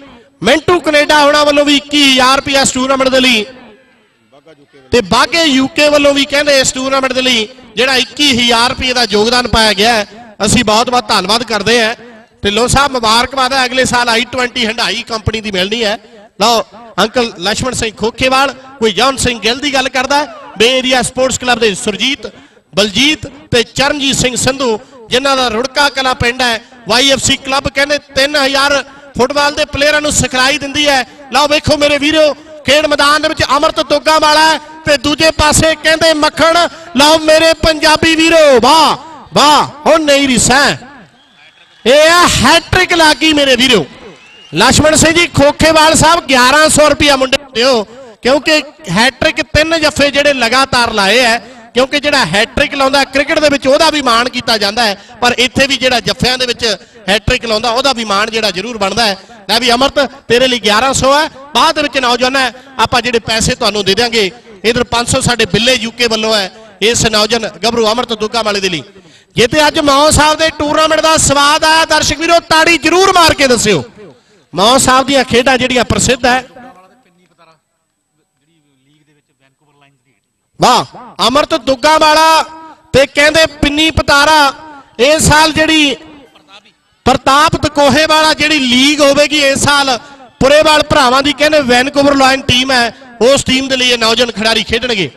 ਮਿੰਟੂ ਕੈਨੇਡਾ ਹੋਣਾ ਵੱਲੋਂ ਵੀ 21000 ਰੁਪਇਆ ਇਸ ਟੂਰਨਾਮੈਂਟ ਦੇ ਲਈ। ਤੇ ਬਾਗੇ ਯੂਕੇ ਵੱਲੋਂ ਵੀ ਕਹਿੰਦੇ ਇਸ ਟੂਰਨਾਮੈਂਟ ਦੇ ਲਈ, ਜਿਹੜਾ 21000 ਰੁਪਏ ਦਾ ਯੋਗਦਾਨ ਪਾਇਆ ਗਿਆ ਅਸੀਂ ਬਹੁਤ ਬਹੁਤ ਧੰਨਵਾਦ ਕਰਦੇ ਹਾਂ। ਢਿੱਲੋਂ ਸਾਹਿਬ, ਮੁਬਾਰਕਬਾਦ ਹੈ, ਅਗਲੇ ਸਾਲ ਆਈ i20 ਹੰਡਾਈ ਕੰਪਨੀ ਦੀ ਮਿਲਣੀ ਹੈ। ਲਓ, ਅੰਕਲ ਲక్ష్మణ ਸਿੰਘ ਖੋਖੇਵਾਲ, ਕੋਈ ਜੌਨ ਸਿੰਘ ਗਿੱਲ ਦੀ ਗੱਲ ਕਰਦਾ ਬੇ ਏਰੀਆ ਸਪੋਰਟਸ ਕਲੱਬ ਦੇ ਸੁਰਜੀਤ, ਬਲਜੀਤ ਤੇ ਚਰਨਜੀਤ ਸਿੰਘ ਸੰਧੂ ਜਿਨ੍ਹਾਂ ਦਾ ਰੁੜਕਾ ਕਲਾ ਪਿੰਡ ਹੈ ਵਾਈਐਫਸੀ ਕਲੱਬ ਕਹਿੰਦੇ 3000 ਫੁੱਟਬਾਲ ਦੇ ਪਲੇਅਰਾਂ ਨੂੰ ਸਿਖਲਾਈ ਦਿੰਦੀ ਹੈ। ਲਓ ਵੇਖੋ ਮੇਰੇ ਵੀਰੋ, ਖੇਡ ਮੈਦਾਨ ਦੇ ਵਿੱਚ ਅਮਰਤ ਤੋਗਾ ਵਾਲਾ ਤੇ ਦੂਜੇ ਪਾਸੇ ਕਹਿੰਦੇ ਮੱਖਣ, ਲਓ ਮੇਰੇ ਪੰਜਾਬੀ ਵੀਰੋ, ਵਾਹ ਵਾਹ, ਹੁਣ ਨਹੀਂ ਰਿਸਾ ਇਹ ਆ ਹੈਟ੍ਰਿਕ ਲਾਗੀ ਮੇਰੇ ਵੀਰੋ। ਲక్ష్మణ ਸਿੰਘ ਜੀ, ਖੋਖੇਵਾਲ ਸਾਹਿਬ 1100 ਰੁਪਇਆ ਮੁੰਡੇ ਦਿਓ, ਕਿਉਂਕਿ ਹੈਟ੍ਰਿਕ ਤਿੰਨ ਜੱਫੇ ਜਿਹੜੇ ਲਗਾਤਾਰ ਲਾਏ ਐ ਕਿਉਂਕਿ ਜਿਹੜਾ ਹੈਟ੍ਰਿਕ ਲਾਉਂਦਾ ਕ੍ਰਿਕਟ ਦੇ ਵਿੱਚ ਉਹਦਾ ਵੀ ਮਾਣ ਕੀਤਾ ਜਾਂਦਾ ਹੈ, ਪਰ ਇੱਥੇ ਵੀ ਜਿਹੜਾ ਜੱਫਿਆਂ ਦੇ ਵਿੱਚ ਹੈਟ੍ਰਿਕ ਲਾਉਂਦਾ, ਉਹਦਾ ਵੀ ਮਾਣ ਜਿਹੜਾ ਜ਼ਰੂਰ ਬਣਦਾ ਹੈ। ਲੈ ਵੀ ਅਮਰਤ, ਤੇਰੇ ਲਈ 1100 ਹੈ, ਬਾਅਦ ਦੇ ਵਿੱਚ ਨੌਜਵਾਨਾਂ ਆਪਾਂ ਜਿਹੜੇ ਪੈਸੇ ਤੁਹਾਨੂੰ ਦੇ ਦਿਆਂਗੇ, ਇਧਰ 500 ਸਾਡੇ ਬਿੱਲੇ ਯੂਕੇ ਵੱਲੋਂ ਹੈ, ਇਸ ਨੌਜਵਾਨ ਗੱਭਰੂ ਅਮਰਤ ਦੁੱਗਾ ਵਾਲੇ ਦੇ ਲਈ। ਜੇ ਤੇ ਅੱਜ ਮਾਓ ਸਾਹਿਬ ਦੇ ਟੂਰਨਾਮੈਂਟ ਦਾ ਸਵਾਦ ਆਇਆ, ਦਰਸ਼ਕ ਵੀਰੋ, ਤਾੜੀ ਜ਼ਰੂਰ ਮਾਰ ਕੇ ਦੱਸਿਓ। ਮਾਓ ਸਾਹਿਬ ਦੀਆਂ ਖੇਡਾਂ ਜਿਹੜੀਆਂ ਪ੍ਰਸਿੱਧ ਹੈ ਵਾਹ, ਅਮਰਤ ਦੁੱਗਾ ਵਾਲਾ ਤੇ ਕਹਿੰਦੇ ਪਿੰਨੀ ਪਤਾਰਾ ਇਸ ਸਾਲ ਜਿਹੜੀ ਪ੍ਰਤਾਪ ਤਕੋਹੇ ਵਾਲਾ ਜਿਹੜੀ ਲੀਗ ਹੋਵੇਗੀ ਇਸ ਸਾਲ ਪੁਰੇਵਾਲ ਭਰਾਵਾਂ ਦੀ ਕਹਿੰਦੇ ਵੈਨਕੂਵਰ ਲਾਇਨ ਟੀਮ ਹੈ, ਉਸ ਟੀਮ ਦੇ ਲਈ ਇਹ ਨੌਜਵਾਨ ਖਿਡਾਰੀ ਖੇਡਣਗੇ।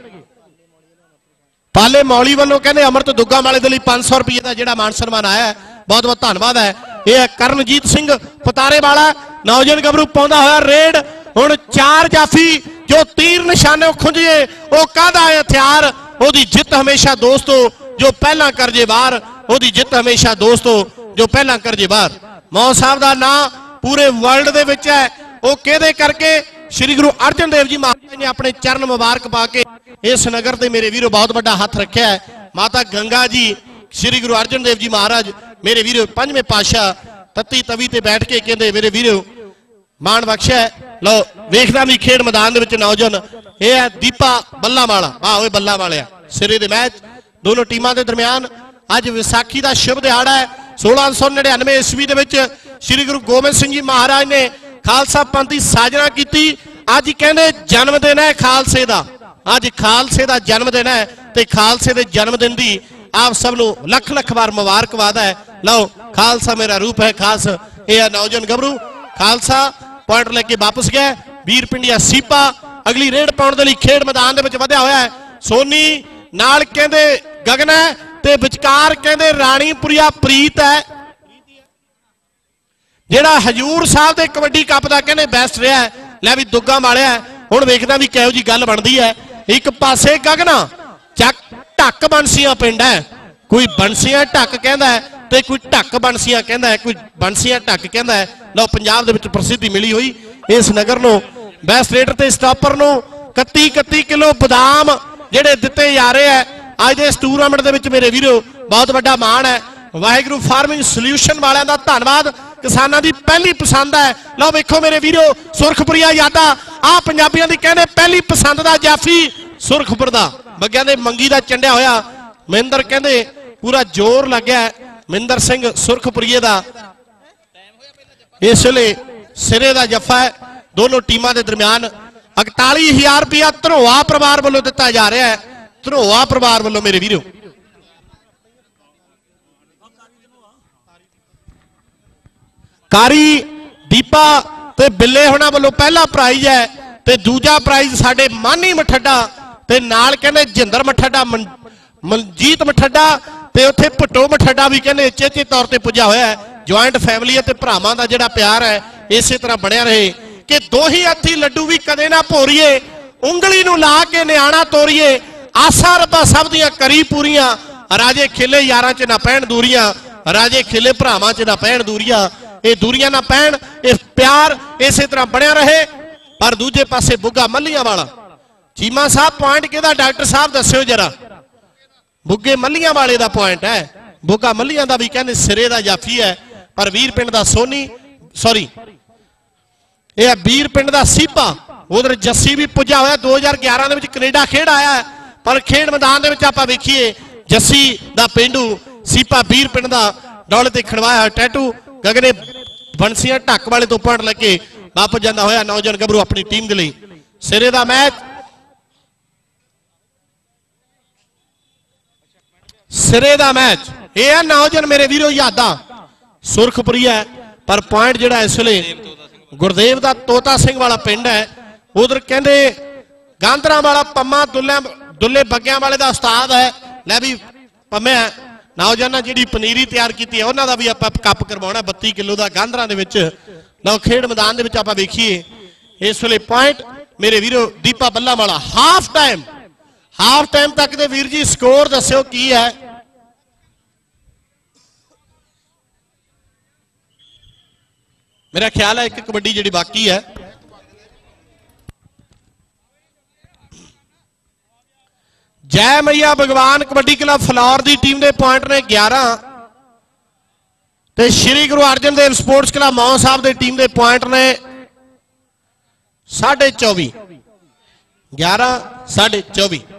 ਪਾਲੇ ਮੌਲੀ ਵੱਲੋਂ ਕਹਿੰਦੇ ਅਮਰਤ ਦੁੱਗਾ ਵਾਲੇ ਦੇ ਲਈ 500 ਰੁਪਏ ਦਾ ਜਿਹੜਾ ਮਾਨ ਸਨਮਾਨ ਆਇਆ ਬਹੁਤ ਬਹੁਤ ਧੰਨਵਾਦ ਹੈ। ਇਹ ਹੈ ਕਰਨਜੀਤ ਸਿੰਘ ਪਤਾਰੇ ਵਾਲਾ, ਨੌਜਵਾਨ ਗੱਭਰੂ ਪਾਉਂਦਾ ਹੋਇਆ ਰੇਡ, ਹੁਣ ਚਾਰ ਜਾਫੀ ਜੋ ਤੀਰ ਨਿਸ਼ਾਨੇ ਖੁੰਝੇ ਉਹ ਕਾਹਦਾ ਹੈ ਹਥਿਆਰ? ਉਹਦੀ ਜਿੱਤ ਹਮੇਸ਼ਾ ਦੋਸਤੋ, ਜੋ ਪਹਿਲਾਂ ਕਰਜੇ ਬਾਹਰ ਉਹਦੀ ਜਿੱਤ ਹਮੇਸ਼ਾ ਦੋਸਤੋ, ਜੋ ਪਹਿਲਾਂ ਕਰਜੇ ਬਾਹਰ ਮੌ ਸਾਹਿਬ ਦਾ ਨਾਂ ਪੂਰੇ ਵਰਲਡ ਦੇ ਵਿੱਚ ਹੈ। ਉਹ ਕਿਹਦੇ ਕਰਕੇ? ਸ੍ਰੀ ਗੁਰੂ ਅਰਜਨ ਦੇਵ ਜੀ ਮਹਾਰਾਜ ਨੇ ਆਪਣੇ ਚਰਨ ਮੁਬਾਰਕ ਪਾ ਕੇ ਇਸ ਨਗਰ ਤੇ ਮੇਰੇ ਵੀਰੋ ਬਹੁਤ ਵੱਡਾ ਹੱਥ ਰੱਖਿਆ ਹੈ। ਮਾਤਾ ਗੰਗਾ ਜੀ, ਸ੍ਰੀ ਗੁਰੂ ਅਰਜਨ ਦੇਵ ਜੀ ਮਹਾਰਾਜ, ਮੇਰੇ ਵੀਰੋ ਪੰਜਵੇਂ ਪਾਤਸ਼ਾਹ ਤੱਤੀ ਤਵੀ ਤੇ ਬੈਠ ਕੇ ਕਹਿੰਦੇ, ਮੇਰੇ ਵੀਰੋ ਮਾਣ ਬਖਸ਼ਿਆ ਹੈ। ਲਓ, ਵੇਖਦਾ ਵੀ ਖੇਡ ਮੈਦਾਨ ਦੇ ਵਿੱਚ ਨੌਜਵਾਨ, ਇਹ ਹੈ ਦੀਪਾ ਬੱਲਾ ਵਾਲਾ ਵਾਹ ਓਏ ਬੱਲਾ ਵਾਲਿਆ ਸਿਰੇ ਦੇ ਮੈਚ, ਦੋਨੋਂ ਟੀਮਾਂ ਦੇ ਦਰਮਿਆਨ। ਅੱਜ ਵਿਸਾਖੀ ਦਾ ਸ਼ੁਭ ਦਿਹਾੜਾ ਹੈ। 1699 ਈਸਵੀ ਦੇ ਵਿੱਚ ਸ੍ਰੀ ਗੁਰੂ ਗੋਬਿੰਦ ਸਿੰਘ ਜੀ ਮਹਾਰਾਜ ਨੇ ਖਾਲਸਾ ਪੰਥ ਦੀ ਸਾਜਨਾ ਕੀਤੀ। ਅੱਜ ਕਹਿੰਦੇ ਜਨਮ ਦਿਨ ਹੈ ਖਾਲਸੇ ਦਾ। ਅੱਜ ਖਾਲਸੇ ਦਾ ਜਨਮ ਦਿਨ ਹੈ ਤੇ ਖਾਲਸੇ ਦੇ ਜਨਮ ਦਿਨ ਦੀ ਆਪ ਸਭ ਨੂੰ ਲੱਖ ਲੱਖ ਵਾਰ ਮੁਬਾਰਕਬਾਦ ਹੈ। ਲਓ, ਖਾਲਸਾ ਮੇਰਾ ਰੂਪ ਹੈ ਖਾਸ ਇਹ ਹੈ ਨੌਜਵਾਨ ਗੱਭਰੂ। ਖਾਲਸਾ ਪੁਆਇੰਟ ਲੈ ਕੇ ਵਾਪਸ ਗਿਆ ਵੀਰ ਪਿੰਡੀਆ ਸੀਪਾ, ਅਗਲੀ ਰੇਡ ਪਾਉਣ ਦੇ ਲਈ ਖੇਡ ਮੈਦਾਨ ਦੇ ਵਿੱਚ ਵਧਿਆ ਹੋਇਆ ਹੈ। ਸੋਨੀ ਨਾਲ ਕਹਿੰਦੇ ਗਗਨ ਹੈ ਤੇ ਵਿਚਕਾਰ ਕਹਿੰਦੇ ਰਾਣੀਪੁਰੀਆ ਪ੍ਰੀਤ ਹੈ। ਜਿਹੜਾ ਹਜੂਰ ਸਾਹਿਬ ਦੇ ਕਬੱਡੀ ਕੱਪ ਦਾ ਕਹਿੰਦੇ ਬੈਸਟ ਰਿਹਾ ਹੈ। ਲੈ ਵੀ ਦੁੱਗਾ ਮਾਲਿਆ ਹੁਣ ਵੇਖਦਾ ਵੀ ਕਿਹੋ ਜੀ ਗੱਲ ਬਣਦੀ ਹੈ। ਇੱਕ ਪਾਸੇ ਗਗਨਾ, ਚੱਕ, ਢੱਕ ਬੰਸੀਆਂ ਪਿੰਡ ਹੈ। ਕੋਈ ਬੰਸੀਆਂ ਢੱਕ ਕਹਿੰਦਾ ਤੇ ਕੋਈ ਢੱਕ ਬੰਸੀਆਂ ਕਹਿੰਦਾ ਹੈ, ਕੋਈ ਬੰਸੀਆਂ ਢੱਕ ਕਹਿੰਦਾ ਹੈ। ਲਓ, ਪੰਜਾਬ ਦੇ ਵਿੱਚ ਪ੍ਰਸਿੱਧੀ ਮਿਲੀ ਹੋਈ ਇਸ ਨਗਰ ਨੂੰ। ਬੈਸਟ ਰੇਡਰ ਤੇ ਸਟਾਪਰ ਨੂੰ 31 31 ਕਿਲੋ ਬਦਾਮ ਜਿਹੜੇ ਦਿੱਤੇ ਜਾ ਰਹੇ ਹੈ। ਅੱਜ ਦੇ ਇਸ ਟੂਰਨਾਮੈਂਟ ਦੇ ਵਿੱਚ ਮੇਰੇ ਵੀਰੋ, ਬਹੁਤ ਵੱਡਾ ਮਾਣ ਹੈ। ਵਾਹਿਗੁਰੂ ਫਾਰਮਿੰਗ ਸੋਲਿਊਸ਼ਨ ਵਾਲਿਆਂ ਦਾ ਧੰਨਵਾਦ। ਕਿਸਾਨਾਂ ਦੀ ਪਹਿਲੀ ਪਸੰਦ ਹੈ। ਲਓ, ਵੇਖੋ ਮੇਰੇ ਵੀਰੋ, ਸੁਰਖਪੁਰੀਆ ਯਾਦਾ। ਆ ਪੰਜਾਬੀਆਂ ਦੀ ਕਹਿੰਦੇ ਪਹਿਲੀ ਪਸੰਦ ਦਾ ਜਾਫੀ ਸੁਰਖਪੁਰ ਦਾ। ਬੱਗਿਆਂ ਦੇ ਮੰਗੀ ਦਾ ਚੰਡਿਆ ਹੋਇਆ। ਮਹਿੰਦਰ ਕਹਿੰਦੇ ਪੂਰਾ ਜ਼ੋਰ ਲੱਗਿਆ ਮਿੰਦਰ ਸਿੰਘ ਸੁਰਖਪੁਰੀਏ ਦਾ। ਇਸ ਵੇਲੇ ਸਿਰੇ ਦਾ ਜੱਫਾ ਹੈ। ਦੋਨੋਂ ਟੀਮਾਂ ਦੇ ਦਰਮਿਆਨ 41000 ਰੁਪਇਆ ਧਰੋਆ ਪਰਿਵਾਰ ਵੱਲੋਂ ਦਿੱਤਾ ਜਾ ਰਿਹਾ ਹੈ। ਧਰੋਆ ਪਰਿਵਾਰ ਵੱਲੋਂ ਮੇਰੇ ਵੀਰੋ। ਕਾਰੀ ਦੀਪਾ ਤੇ ਬਿੱਲੇ ਹੋਣਾ ਵੱਲੋਂ ਪਹਿਲਾ ਪ੍ਰਾਈਜ਼ ਹੈ ਤੇ ਦੂਜਾ ਪ੍ਰਾਈਜ਼ ਸਾਡੇ ਮਾਨੀ ਮਠੱਡਾ ਤੇ ਨਾਲ ਕਹਿੰਦੇ ਜਿੰਦਰ ਮਠੱਡਾ, ਮਨ- ਮਨਜੀਤ ਮਠੱਡਾ ਤੇ ਉੱਥੇ ਭੁੱਟੋ ਮਠੱਡਾ ਵੀ ਕਹਿੰਦੇ ਚੇਚੇ ਤੌਰ ਤੇ ਪੁੱਜਾ ਹੋਇਆ ਹੈ। ਜੁਆਇੰਟ ਫੈਮਿਲੀ ਅਤੇ ਭਰਾਵਾਂ ਦਾ ਜਿਹੜਾ ਪਿਆਰ ਹੈ, ਇਸੇ ਤਰ੍ਹਾਂ ਬਣਿਆ ਰਹੇ। ਕਿ ਦੋ ਹੀ ਹੱਥੀ ਲੱਡੂ ਵੀ ਕਦੇ ਨਾ ਭੋਰੀਏ, ਉਂਗਲੀ ਨੂੰ ਲਾ ਕੇ ਨਿਆਣਾ ਤੋਰੀਏ, ਆਸਾ ਰੱਬਾ ਸਭ ਦੀਆਂ ਕਰੀ ਪੂਰੀਆਂ, ਰਾਜੇ ਖਿਲੇ ਯਾਰਾਂ 'ਚ ਨਾ ਪੈਣ ਦੂਰੀਆਂ, ਰਾਜੇ ਖਿਲੇ ਭਰਾਵਾਂ 'ਚ ਨਾ ਪੈਣ ਦੂਰੀਆਂ। ਇਹ ਦੂਰੀਆਂ ਨਾ ਪੈਣ, ਇਹ ਪਿਆਰ ਇਸੇ ਤਰ੍ਹਾਂ ਬਣਿਆ ਰਹੇ। ਪਰ ਦੂਜੇ ਪਾਸੇ ਬੁੱਗਾ ਮੱਲੀਆਂ ਵਾਲਾ। ਚੀਮਾ ਸਾਹਿਬ ਪੁਆਇੰਟ ਕਿਹਦਾ? ਡਾਕਟਰ ਸਾਹਿਬ ਦੱਸਿਓ ਜਰਾ। ਬੁੱਗੇ ਮੱਲੀਆਂ ਵਾਲੇ ਦਾ ਪੁਆਇੰਟ ਹੈ। ਬੁੱਗਾ ਮੱਲੀਆਂ ਦਾ ਵੀ ਕਹਿੰਦੇ ਸਿਰੇ ਦਾ ਜਾਫੀ ਹੈ, ਪਰ ਵੀਰ ਪਿੰਡ ਦਾ ਸੋਨੀ ਸੌਰੀ ਇਹ ਹੈ ਵੀਰ ਪਿੰਡ ਦਾ ਸੀਪਾ। ਉਧਰ ਜੱਸੀ ਵੀ ਪੁੱਜਾ ਹੋਇਆ 2011 ਦੇ ਵਿੱਚ ਕੈਨੇਡਾ ਖੇਡ ਆਇਆ ਪਰ ਖੇਡ ਮੈਦਾਨ ਦੇ ਵਿੱਚ ਆਪਾਂ ਵੇਖੀਏ, ਜੱਸੀ ਦਾ ਪਿੰਡੂ ਸੀਪਾ ਵੀਰ ਪਿੰਡ ਦਾ ਡੌਲੇ ਤੇ ਖੜਵਾਇਆ ਹੋਇਆ ਟੈਟੂ ਗਗਨੇ ਬੰਸੀਆਂ ਢੱਕ ਵਾਲੇ ਤੋਂ ਪੁਆਇੰਟ ਲੈ ਕੇ ਵਾਪਸ ਜਾਂਦਾ ਹੋਇਆ। ਨੌਜਵਾਨ ਗੱਭਰੂ ਆਪਣੀ ਟੀਮ ਦੇ ਲਈ। ਸਿਰੇ ਦਾ ਮੈਚ ਸਿਰੇ ਦਾ ਮੈਚ। ਇਹ ਹੈ ਨੌਜਵਾਨ ਮੇਰੇ ਵੀਰੋ ਯਾਦਾਂ। ਸੁਰਖਪੁਰੀਆ ਪਰ ਪੁਆਇੰਟ ਜਿਹੜਾ ਇਸ ਵੇਲੇ ਗੁਰਦੇਵ ਦਾ ਤੋਤਾ ਸਿੰਘ ਵਾਲਾ ਪਿੰਡ ਹੈ। ਉਧਰ ਕਹਿੰਦੇ ਗਾਂਧਰਾ ਵਾਲਾ ਪੰਮਾ, ਦੁੱਲੇ ਦੁੱਲੇ ਬੱਗਿਆਂ ਵਾਲੇ ਦਾ ਉਸਤਾਦ ਹੈ। ਲੈ ਵੀ ਪੰਮਿਆ ਨੌਜਵਾਨਾਂ ਜਿਹੜੀ ਪਨੀਰੀ ਤਿਆਰ ਕੀਤੀ ਹੈ, ਉਹਨਾਂ ਦਾ ਵੀ ਆਪਾਂ ਕੱਪ ਕਰਵਾਉਣਾ 32 ਕਿਲੋ ਦਾ ਗਾਂਧਰਾ ਦੇ ਵਿੱਚ। ਲਓ, ਖੇਡ ਮੈਦਾਨ ਦੇ ਵਿੱਚ ਆਪਾਂ ਵੇਖੀਏ। ਇਸ ਵੇਲੇ ਪੁਆਇੰਟ ਮੇਰੇ ਵੀਰੋ ਦੀਪਾ ਬੱਲਾ ਵਾਲਾ ਹਾਫ ਟਾਈਮ ਹਾਫ ਟਾਈਮ ਤੱਕ ਦੇ ਵੀਰ ਜੀ ਸਕੋਰ ਦੱਸਿਓ ਕੀ ਹੈ। ਮੇਰਾ ਖਿਆਲ ਹੈ ਇੱਕ ਕਬੱਡੀ ਜਿਹੜੀ ਬਾਕੀ ਹੈ। ਜੈ ਮਈਆ ਭਗਵਾਨ ਕਬੱਡੀ ਕਲੱਬ ਫਲੌਰ ਦੀ ਟੀਮ ਦੇ ਪੁਆਇੰਟ ਨੇ 11 ਤੇ ਸ਼੍ਰੀ ਗੁਰੂ ਅਰਜਨ ਦੇਵ ਸਪੋਰਟਸ ਕਲੱਬ ਮੌਂ ਸਾਹਿਬ ਦੇ ਟੀਮ ਦੇ ਪੁਆਇੰਟ ਨੇ 24.5 11 24.5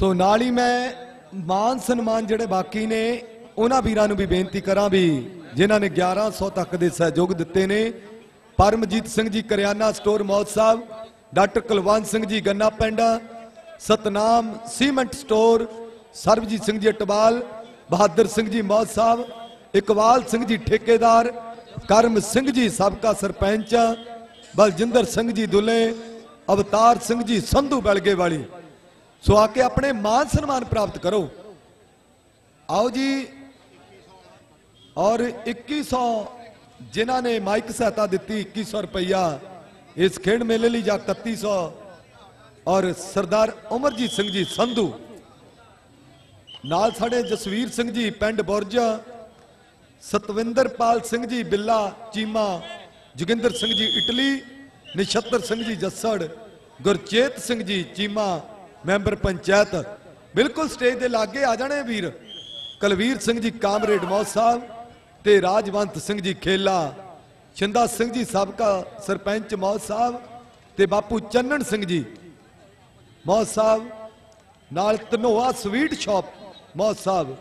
ਸੋ ਨਾਲ ਹੀ ਮੈਂ ਮਾਨ ਸਨਮਾਨ ਜਿਹੜੇ ਬਾਕੀ ਨੇ, ਉਹਨਾਂ ਵੀਰਾਂ ਨੂੰ ਵੀ ਬੇਨਤੀ ਕਰਾਂ ਵੀ ਜਿਨ੍ਹਾਂ ਨੇ 1100 ਤੱਕ ਦੇ ਸਹਿਯੋਗ ਦਿੱਤੇ ਨੇ, ਪਰਮਜੀਤ ਸਿੰਘ ਜੀ ਕਰਿਆਨਾ ਸਟੋਰ ਮੌਤ ਸਾਹਿਬ, ਡਾਕਟਰ ਕੁਲਵੰਤ ਸਿੰਘ ਜੀ ਗੰਨਾ ਪਿੰਡ, ਸਤਨਾਮ ਸੀਮੈਂਟ ਸਟੋਰ, ਸਰਬਜੀਤ ਸਿੰਘ ਜੀ ਅਟਵਾਲ, ਬਹਾਦਰ ਸਿੰਘ ਜੀ ਮੌਤ ਸਾਹਿਬ, ਇਕਬਾਲ ਸਿੰਘ ਜੀ ਠੇਕੇਦਾਰ, ਕਰਮ ਸਿੰਘ ਜੀ ਸਾਬਕਾ ਸਰਪੰਚ, ਬਲਜਿੰਦਰ ਸਿੰਘ ਜੀ ਦੁੱਲੇ, ਅਵਤਾਰ ਸਿੰਘ ਜੀ ਸੰਧੂ ਬਲਗੇ ਵਾਲੀ ਸੋ ਆ ਕੇ ਆਪਣੇ ਮਾਨ ਸਨਮਾਨ ਪ੍ਰਾਪਤ ਕਰੋ। ਆਓ ਜੀ। ਔਰ 2100 ਜਿਨ੍ਹਾਂ ਨੇ ਮਾਈਕ ਸਹਾਇਤਾ ਦਿੱਤੀ 2100 ਰੁਪਈਆ ਇਸ ਖੇਡ ਮੇਲੇ ਲਈ ਜਾਂ 3100 ਔਰ ਸਰਦਾਰ ਉਮਰਜੀਤ ਸਿੰਘ ਜੀ ਸੰਧੂ, ਨਾਲ ਸਾਡੇ ਜਸਵੀਰ ਸਿੰਘ ਜੀ ਪਿੰਡ ਬੁਰਜਾ ਸਤਵਿੰਦਰਪਾਲ ਸਿੰਘ ਜੀ ਬਿੱਲਾ, ਚੀਮਾ, ਜੋਗਿੰਦਰ ਸਿੰਘ ਜੀ ਇਟਲੀ ਨਿਸ਼ਤਰ ਸਿੰਘ ਜੀ ਜੱਸੜ, ਗੁਰਚੇਤ ਸਿੰਘ ਜੀ ਚੀਮਾ ਮੈਂਬਰ ਪੰਚਾਇਤ, ਬਿਲਕੁਲ ਸਟੇਜ ਦੇ ਲਾਗੇ ਆ ਜਾਣੇ ਵੀਰ। ਕਲਵੀਰ ਸਿੰਘ ਜੀ, ਕਾਮਰੇਡ ਮੌਤ ਸਾਹਿਬ ਤੇ ਰਾਜਵੰਤ ਸਿੰਘ ਜੀ, ਖੇਲਾ। ਛਿੰਦਾ ਸਿੰਘ ਜੀ, ਸਾਬਕਾ ਸਰਪੰਚ ਮੌਤ ਸਾਹਿਬ ਤੇ ਬਾਪੂ ਚੰਨਣ ਸਿੰਘ ਜੀ। ਮੌਤ ਸਾਹਿਬ ਨਾਲ ਧਨੋਆ ਸਵੀਟ ਸ਼ਾਪ ਮੌਤ ਸਾਹਿਬ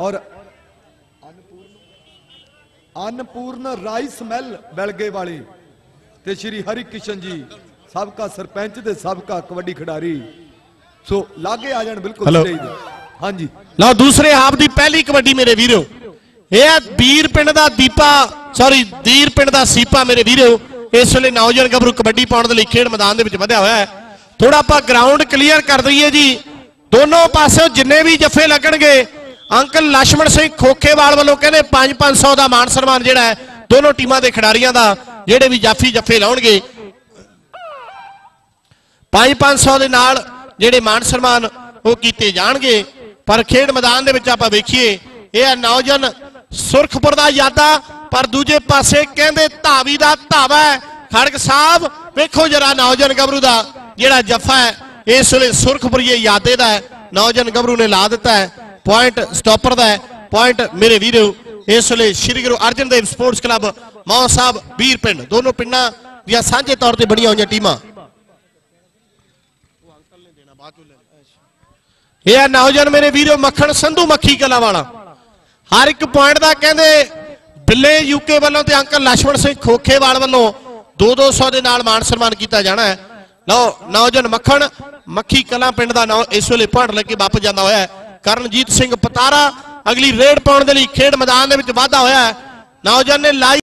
ਔਰ ਅਨਪੂਰਨ ਰਾਈਸ ਮਿਲ ਬਲਗੇ ਵਾਲੀ ਤੇ ਸ਼੍ਰੀ ਹਰੀ ਕਿਸ਼ਨ ਜੀ, ਸਾਬਕਾ ਸਰਪੰਚ ਤੇ ਸਾਬਕਾ ਕਬੱਡੀ ਖਿਡਾਰੀ। ਸੋ ਲਾਗੇ ਆ ਜਾਣ ਬਿਲਕੁਲ ਚਾਹੀਦੇ ਹਾਂਜੀ। ਲਓ ਦੂਸਰੇ ਹਾਫ ਦੀ ਪਹਿਲੀ ਕਬੱਡੀ ਮੇਰੇ ਵੀਰੋ। ਇਹ ਆ ਵੀਰ ਪਿੰਡ ਦਾ ਦੀਪਾ ਸੌਰੀ ਦੀਰ ਪਿੰਡ ਦਾ ਸੀਪਾ ਮੇਰੇ ਵੀਰੋ। ਇਸ ਵੇਲੇ ਨੌਜਵਾਨ ਗੱਭਰੂ ਕਬੱਡੀ ਪਾਉਣ ਦੇ ਲਈ ਖੇਡ ਮੈਦਾਨ ਦੇ ਵਿੱਚ ਵਧਿਆ ਹੋਇਆ ਹੈ। ਥੋੜਾ ਆਪਾਂ ਗਰਾਊਂਡ ਕਲੀਅਰ ਕਰ ਦਈਏ ਜੀ। ਦੋਨੋਂ ਪਾਸੇ ਜਿੰਨੇ ਵੀ ਜੱਫੇ ਲੱਗਣਗੇ ਅੰਕਲ ਲక్ష్మణ ਸਿੰਘ ਖੋਖੇਵਾਲ ਵੱਲੋਂ ਕਹਿੰਦੇ 5-500 ਦਾ ਮਾਨ ਸਨਮਾਨ ਜਿਹੜਾ ਹੈ ਦੋਨੋਂ ਟੀਮਾਂ ਦੇ ਖਿਡਾਰੀਆਂ ਦਾ ਜਿਹੜੇ ਵੀ ਜਾਫੀ ਜੱਫੇ ਲਾਉਣਗੇ। 5-500 ਦੇ ਨਾਲ ਜਿਹੜੇ ਮਾਨ ਸਨਮਾਨ ਉਹ ਕੀਤੇ ਜਾਣਗੇ। ਪਰ ਖੇਡ ਮੈਦਾਨ ਦੇ ਵਿੱਚ ਆਪਾਂ ਵੇਖੀਏ, ਇਹ ਹੈ ਨੌਜਵਾਨ ਸੁਰਖਪੁਰ ਦਾ ਯਾਦਾ, ਪਰ ਦੂਜੇ ਪਾਸੇ ਕਹਿੰਦੇ ਧਾਵੀ ਦਾ ਧਾਵਾ ਹੈ। ਖੜਕ ਸਾਹਿਬ, ਵੇਖੋ ਜਰਾ ਨੌਜਵਾਨ ਗੱਭਰੂ ਦਾ ਜਿਹੜਾ ਜਫ਼ਾ ਹੈ, ਇਸ ਵੇਲੇ ਸੁਰਖਪੁਰੀਏ ਯਾਦੇ ਦਾ ਹੈ। ਨੌਜਵਾਨ ਗੱਭਰੂ ਨੇ ਲਾ ਦਿੱਤਾ ਹੈ ਪੁਆਇੰਟ ਸਟਾਪਰ ਦਾ ਹੈ। ਪੁਆਇੰਟ ਮੇਰੇ ਵੀਰੋ, ਇਸ ਵੇਲੇ ਸ਼੍ਰੀ ਗੁਰੂ ਅਰਜਨ ਦੇਵ ਸਪੋਰਟਸ ਕਲੱਬ ਮੌ ਸਾਹਿਬ ਵੀਰ ਪਿੰਡ ਦੋਨੋਂ ਪਿੰਡਾਂ ਦੀਆਂ ਸਾਂਝੇ ਤੌਰ ਤੇ ਬਣੀਆਂ ਹੋਈਆਂ ਟੀਮਾਂ। ਇਹ ਆ ਨੌਜਵਾਨ ਮੇਰੇ ਵੀਰੋ, ਮੱਖਣ ਸੰਧੂ ਮੱਖੀ ਕਲਾ ਵਾਲਾ। ਹਰ ਇੱਕ ਪੁਆਇੰਟ ਦਾ ਕਹਿੰਦੇ ਬਿੱਲੇ ਯੂਕੇ ਵੱਲੋਂ ਤੇ ਅੰਕਲ ਲక్ష్మణ ਸਿੰਘ ਖੋਖੇਵਾਲ ਵੱਲੋਂ 2-200 ਦੇ ਨਾਲ ਮਾਨ ਸਨਮਾਨ ਕੀਤਾ ਜਾਣਾ ਹੈ। ਲਓ, ਨੌਜਵਾਨ ਮੱਖਣ, ਮੱਖੀ ਕਲਾ ਪਿੰਡ ਦਾ ਨਾਮ ਇਸ ਵੇਲੇ ਪਹਾੜ ਲੈ ਕੇ ਵਾਪਸ ਜਾਂਦਾ ਹੋਇਆ ਕਰਨਜੀਤ ਸਿੰਘ ਪਤਾਰਾ ਅਗਲੀ ਰੇਡ ਪਾਉਣ ਦੇ ਲਈ ਖੇਡ ਮੈਦਾਨ ਦੇ ਵਿੱਚ ਵਾਧਾ ਹੋਇਆ ਹੈ। ਨੌਜਵਾਨ ਨੇ ਲਾਈ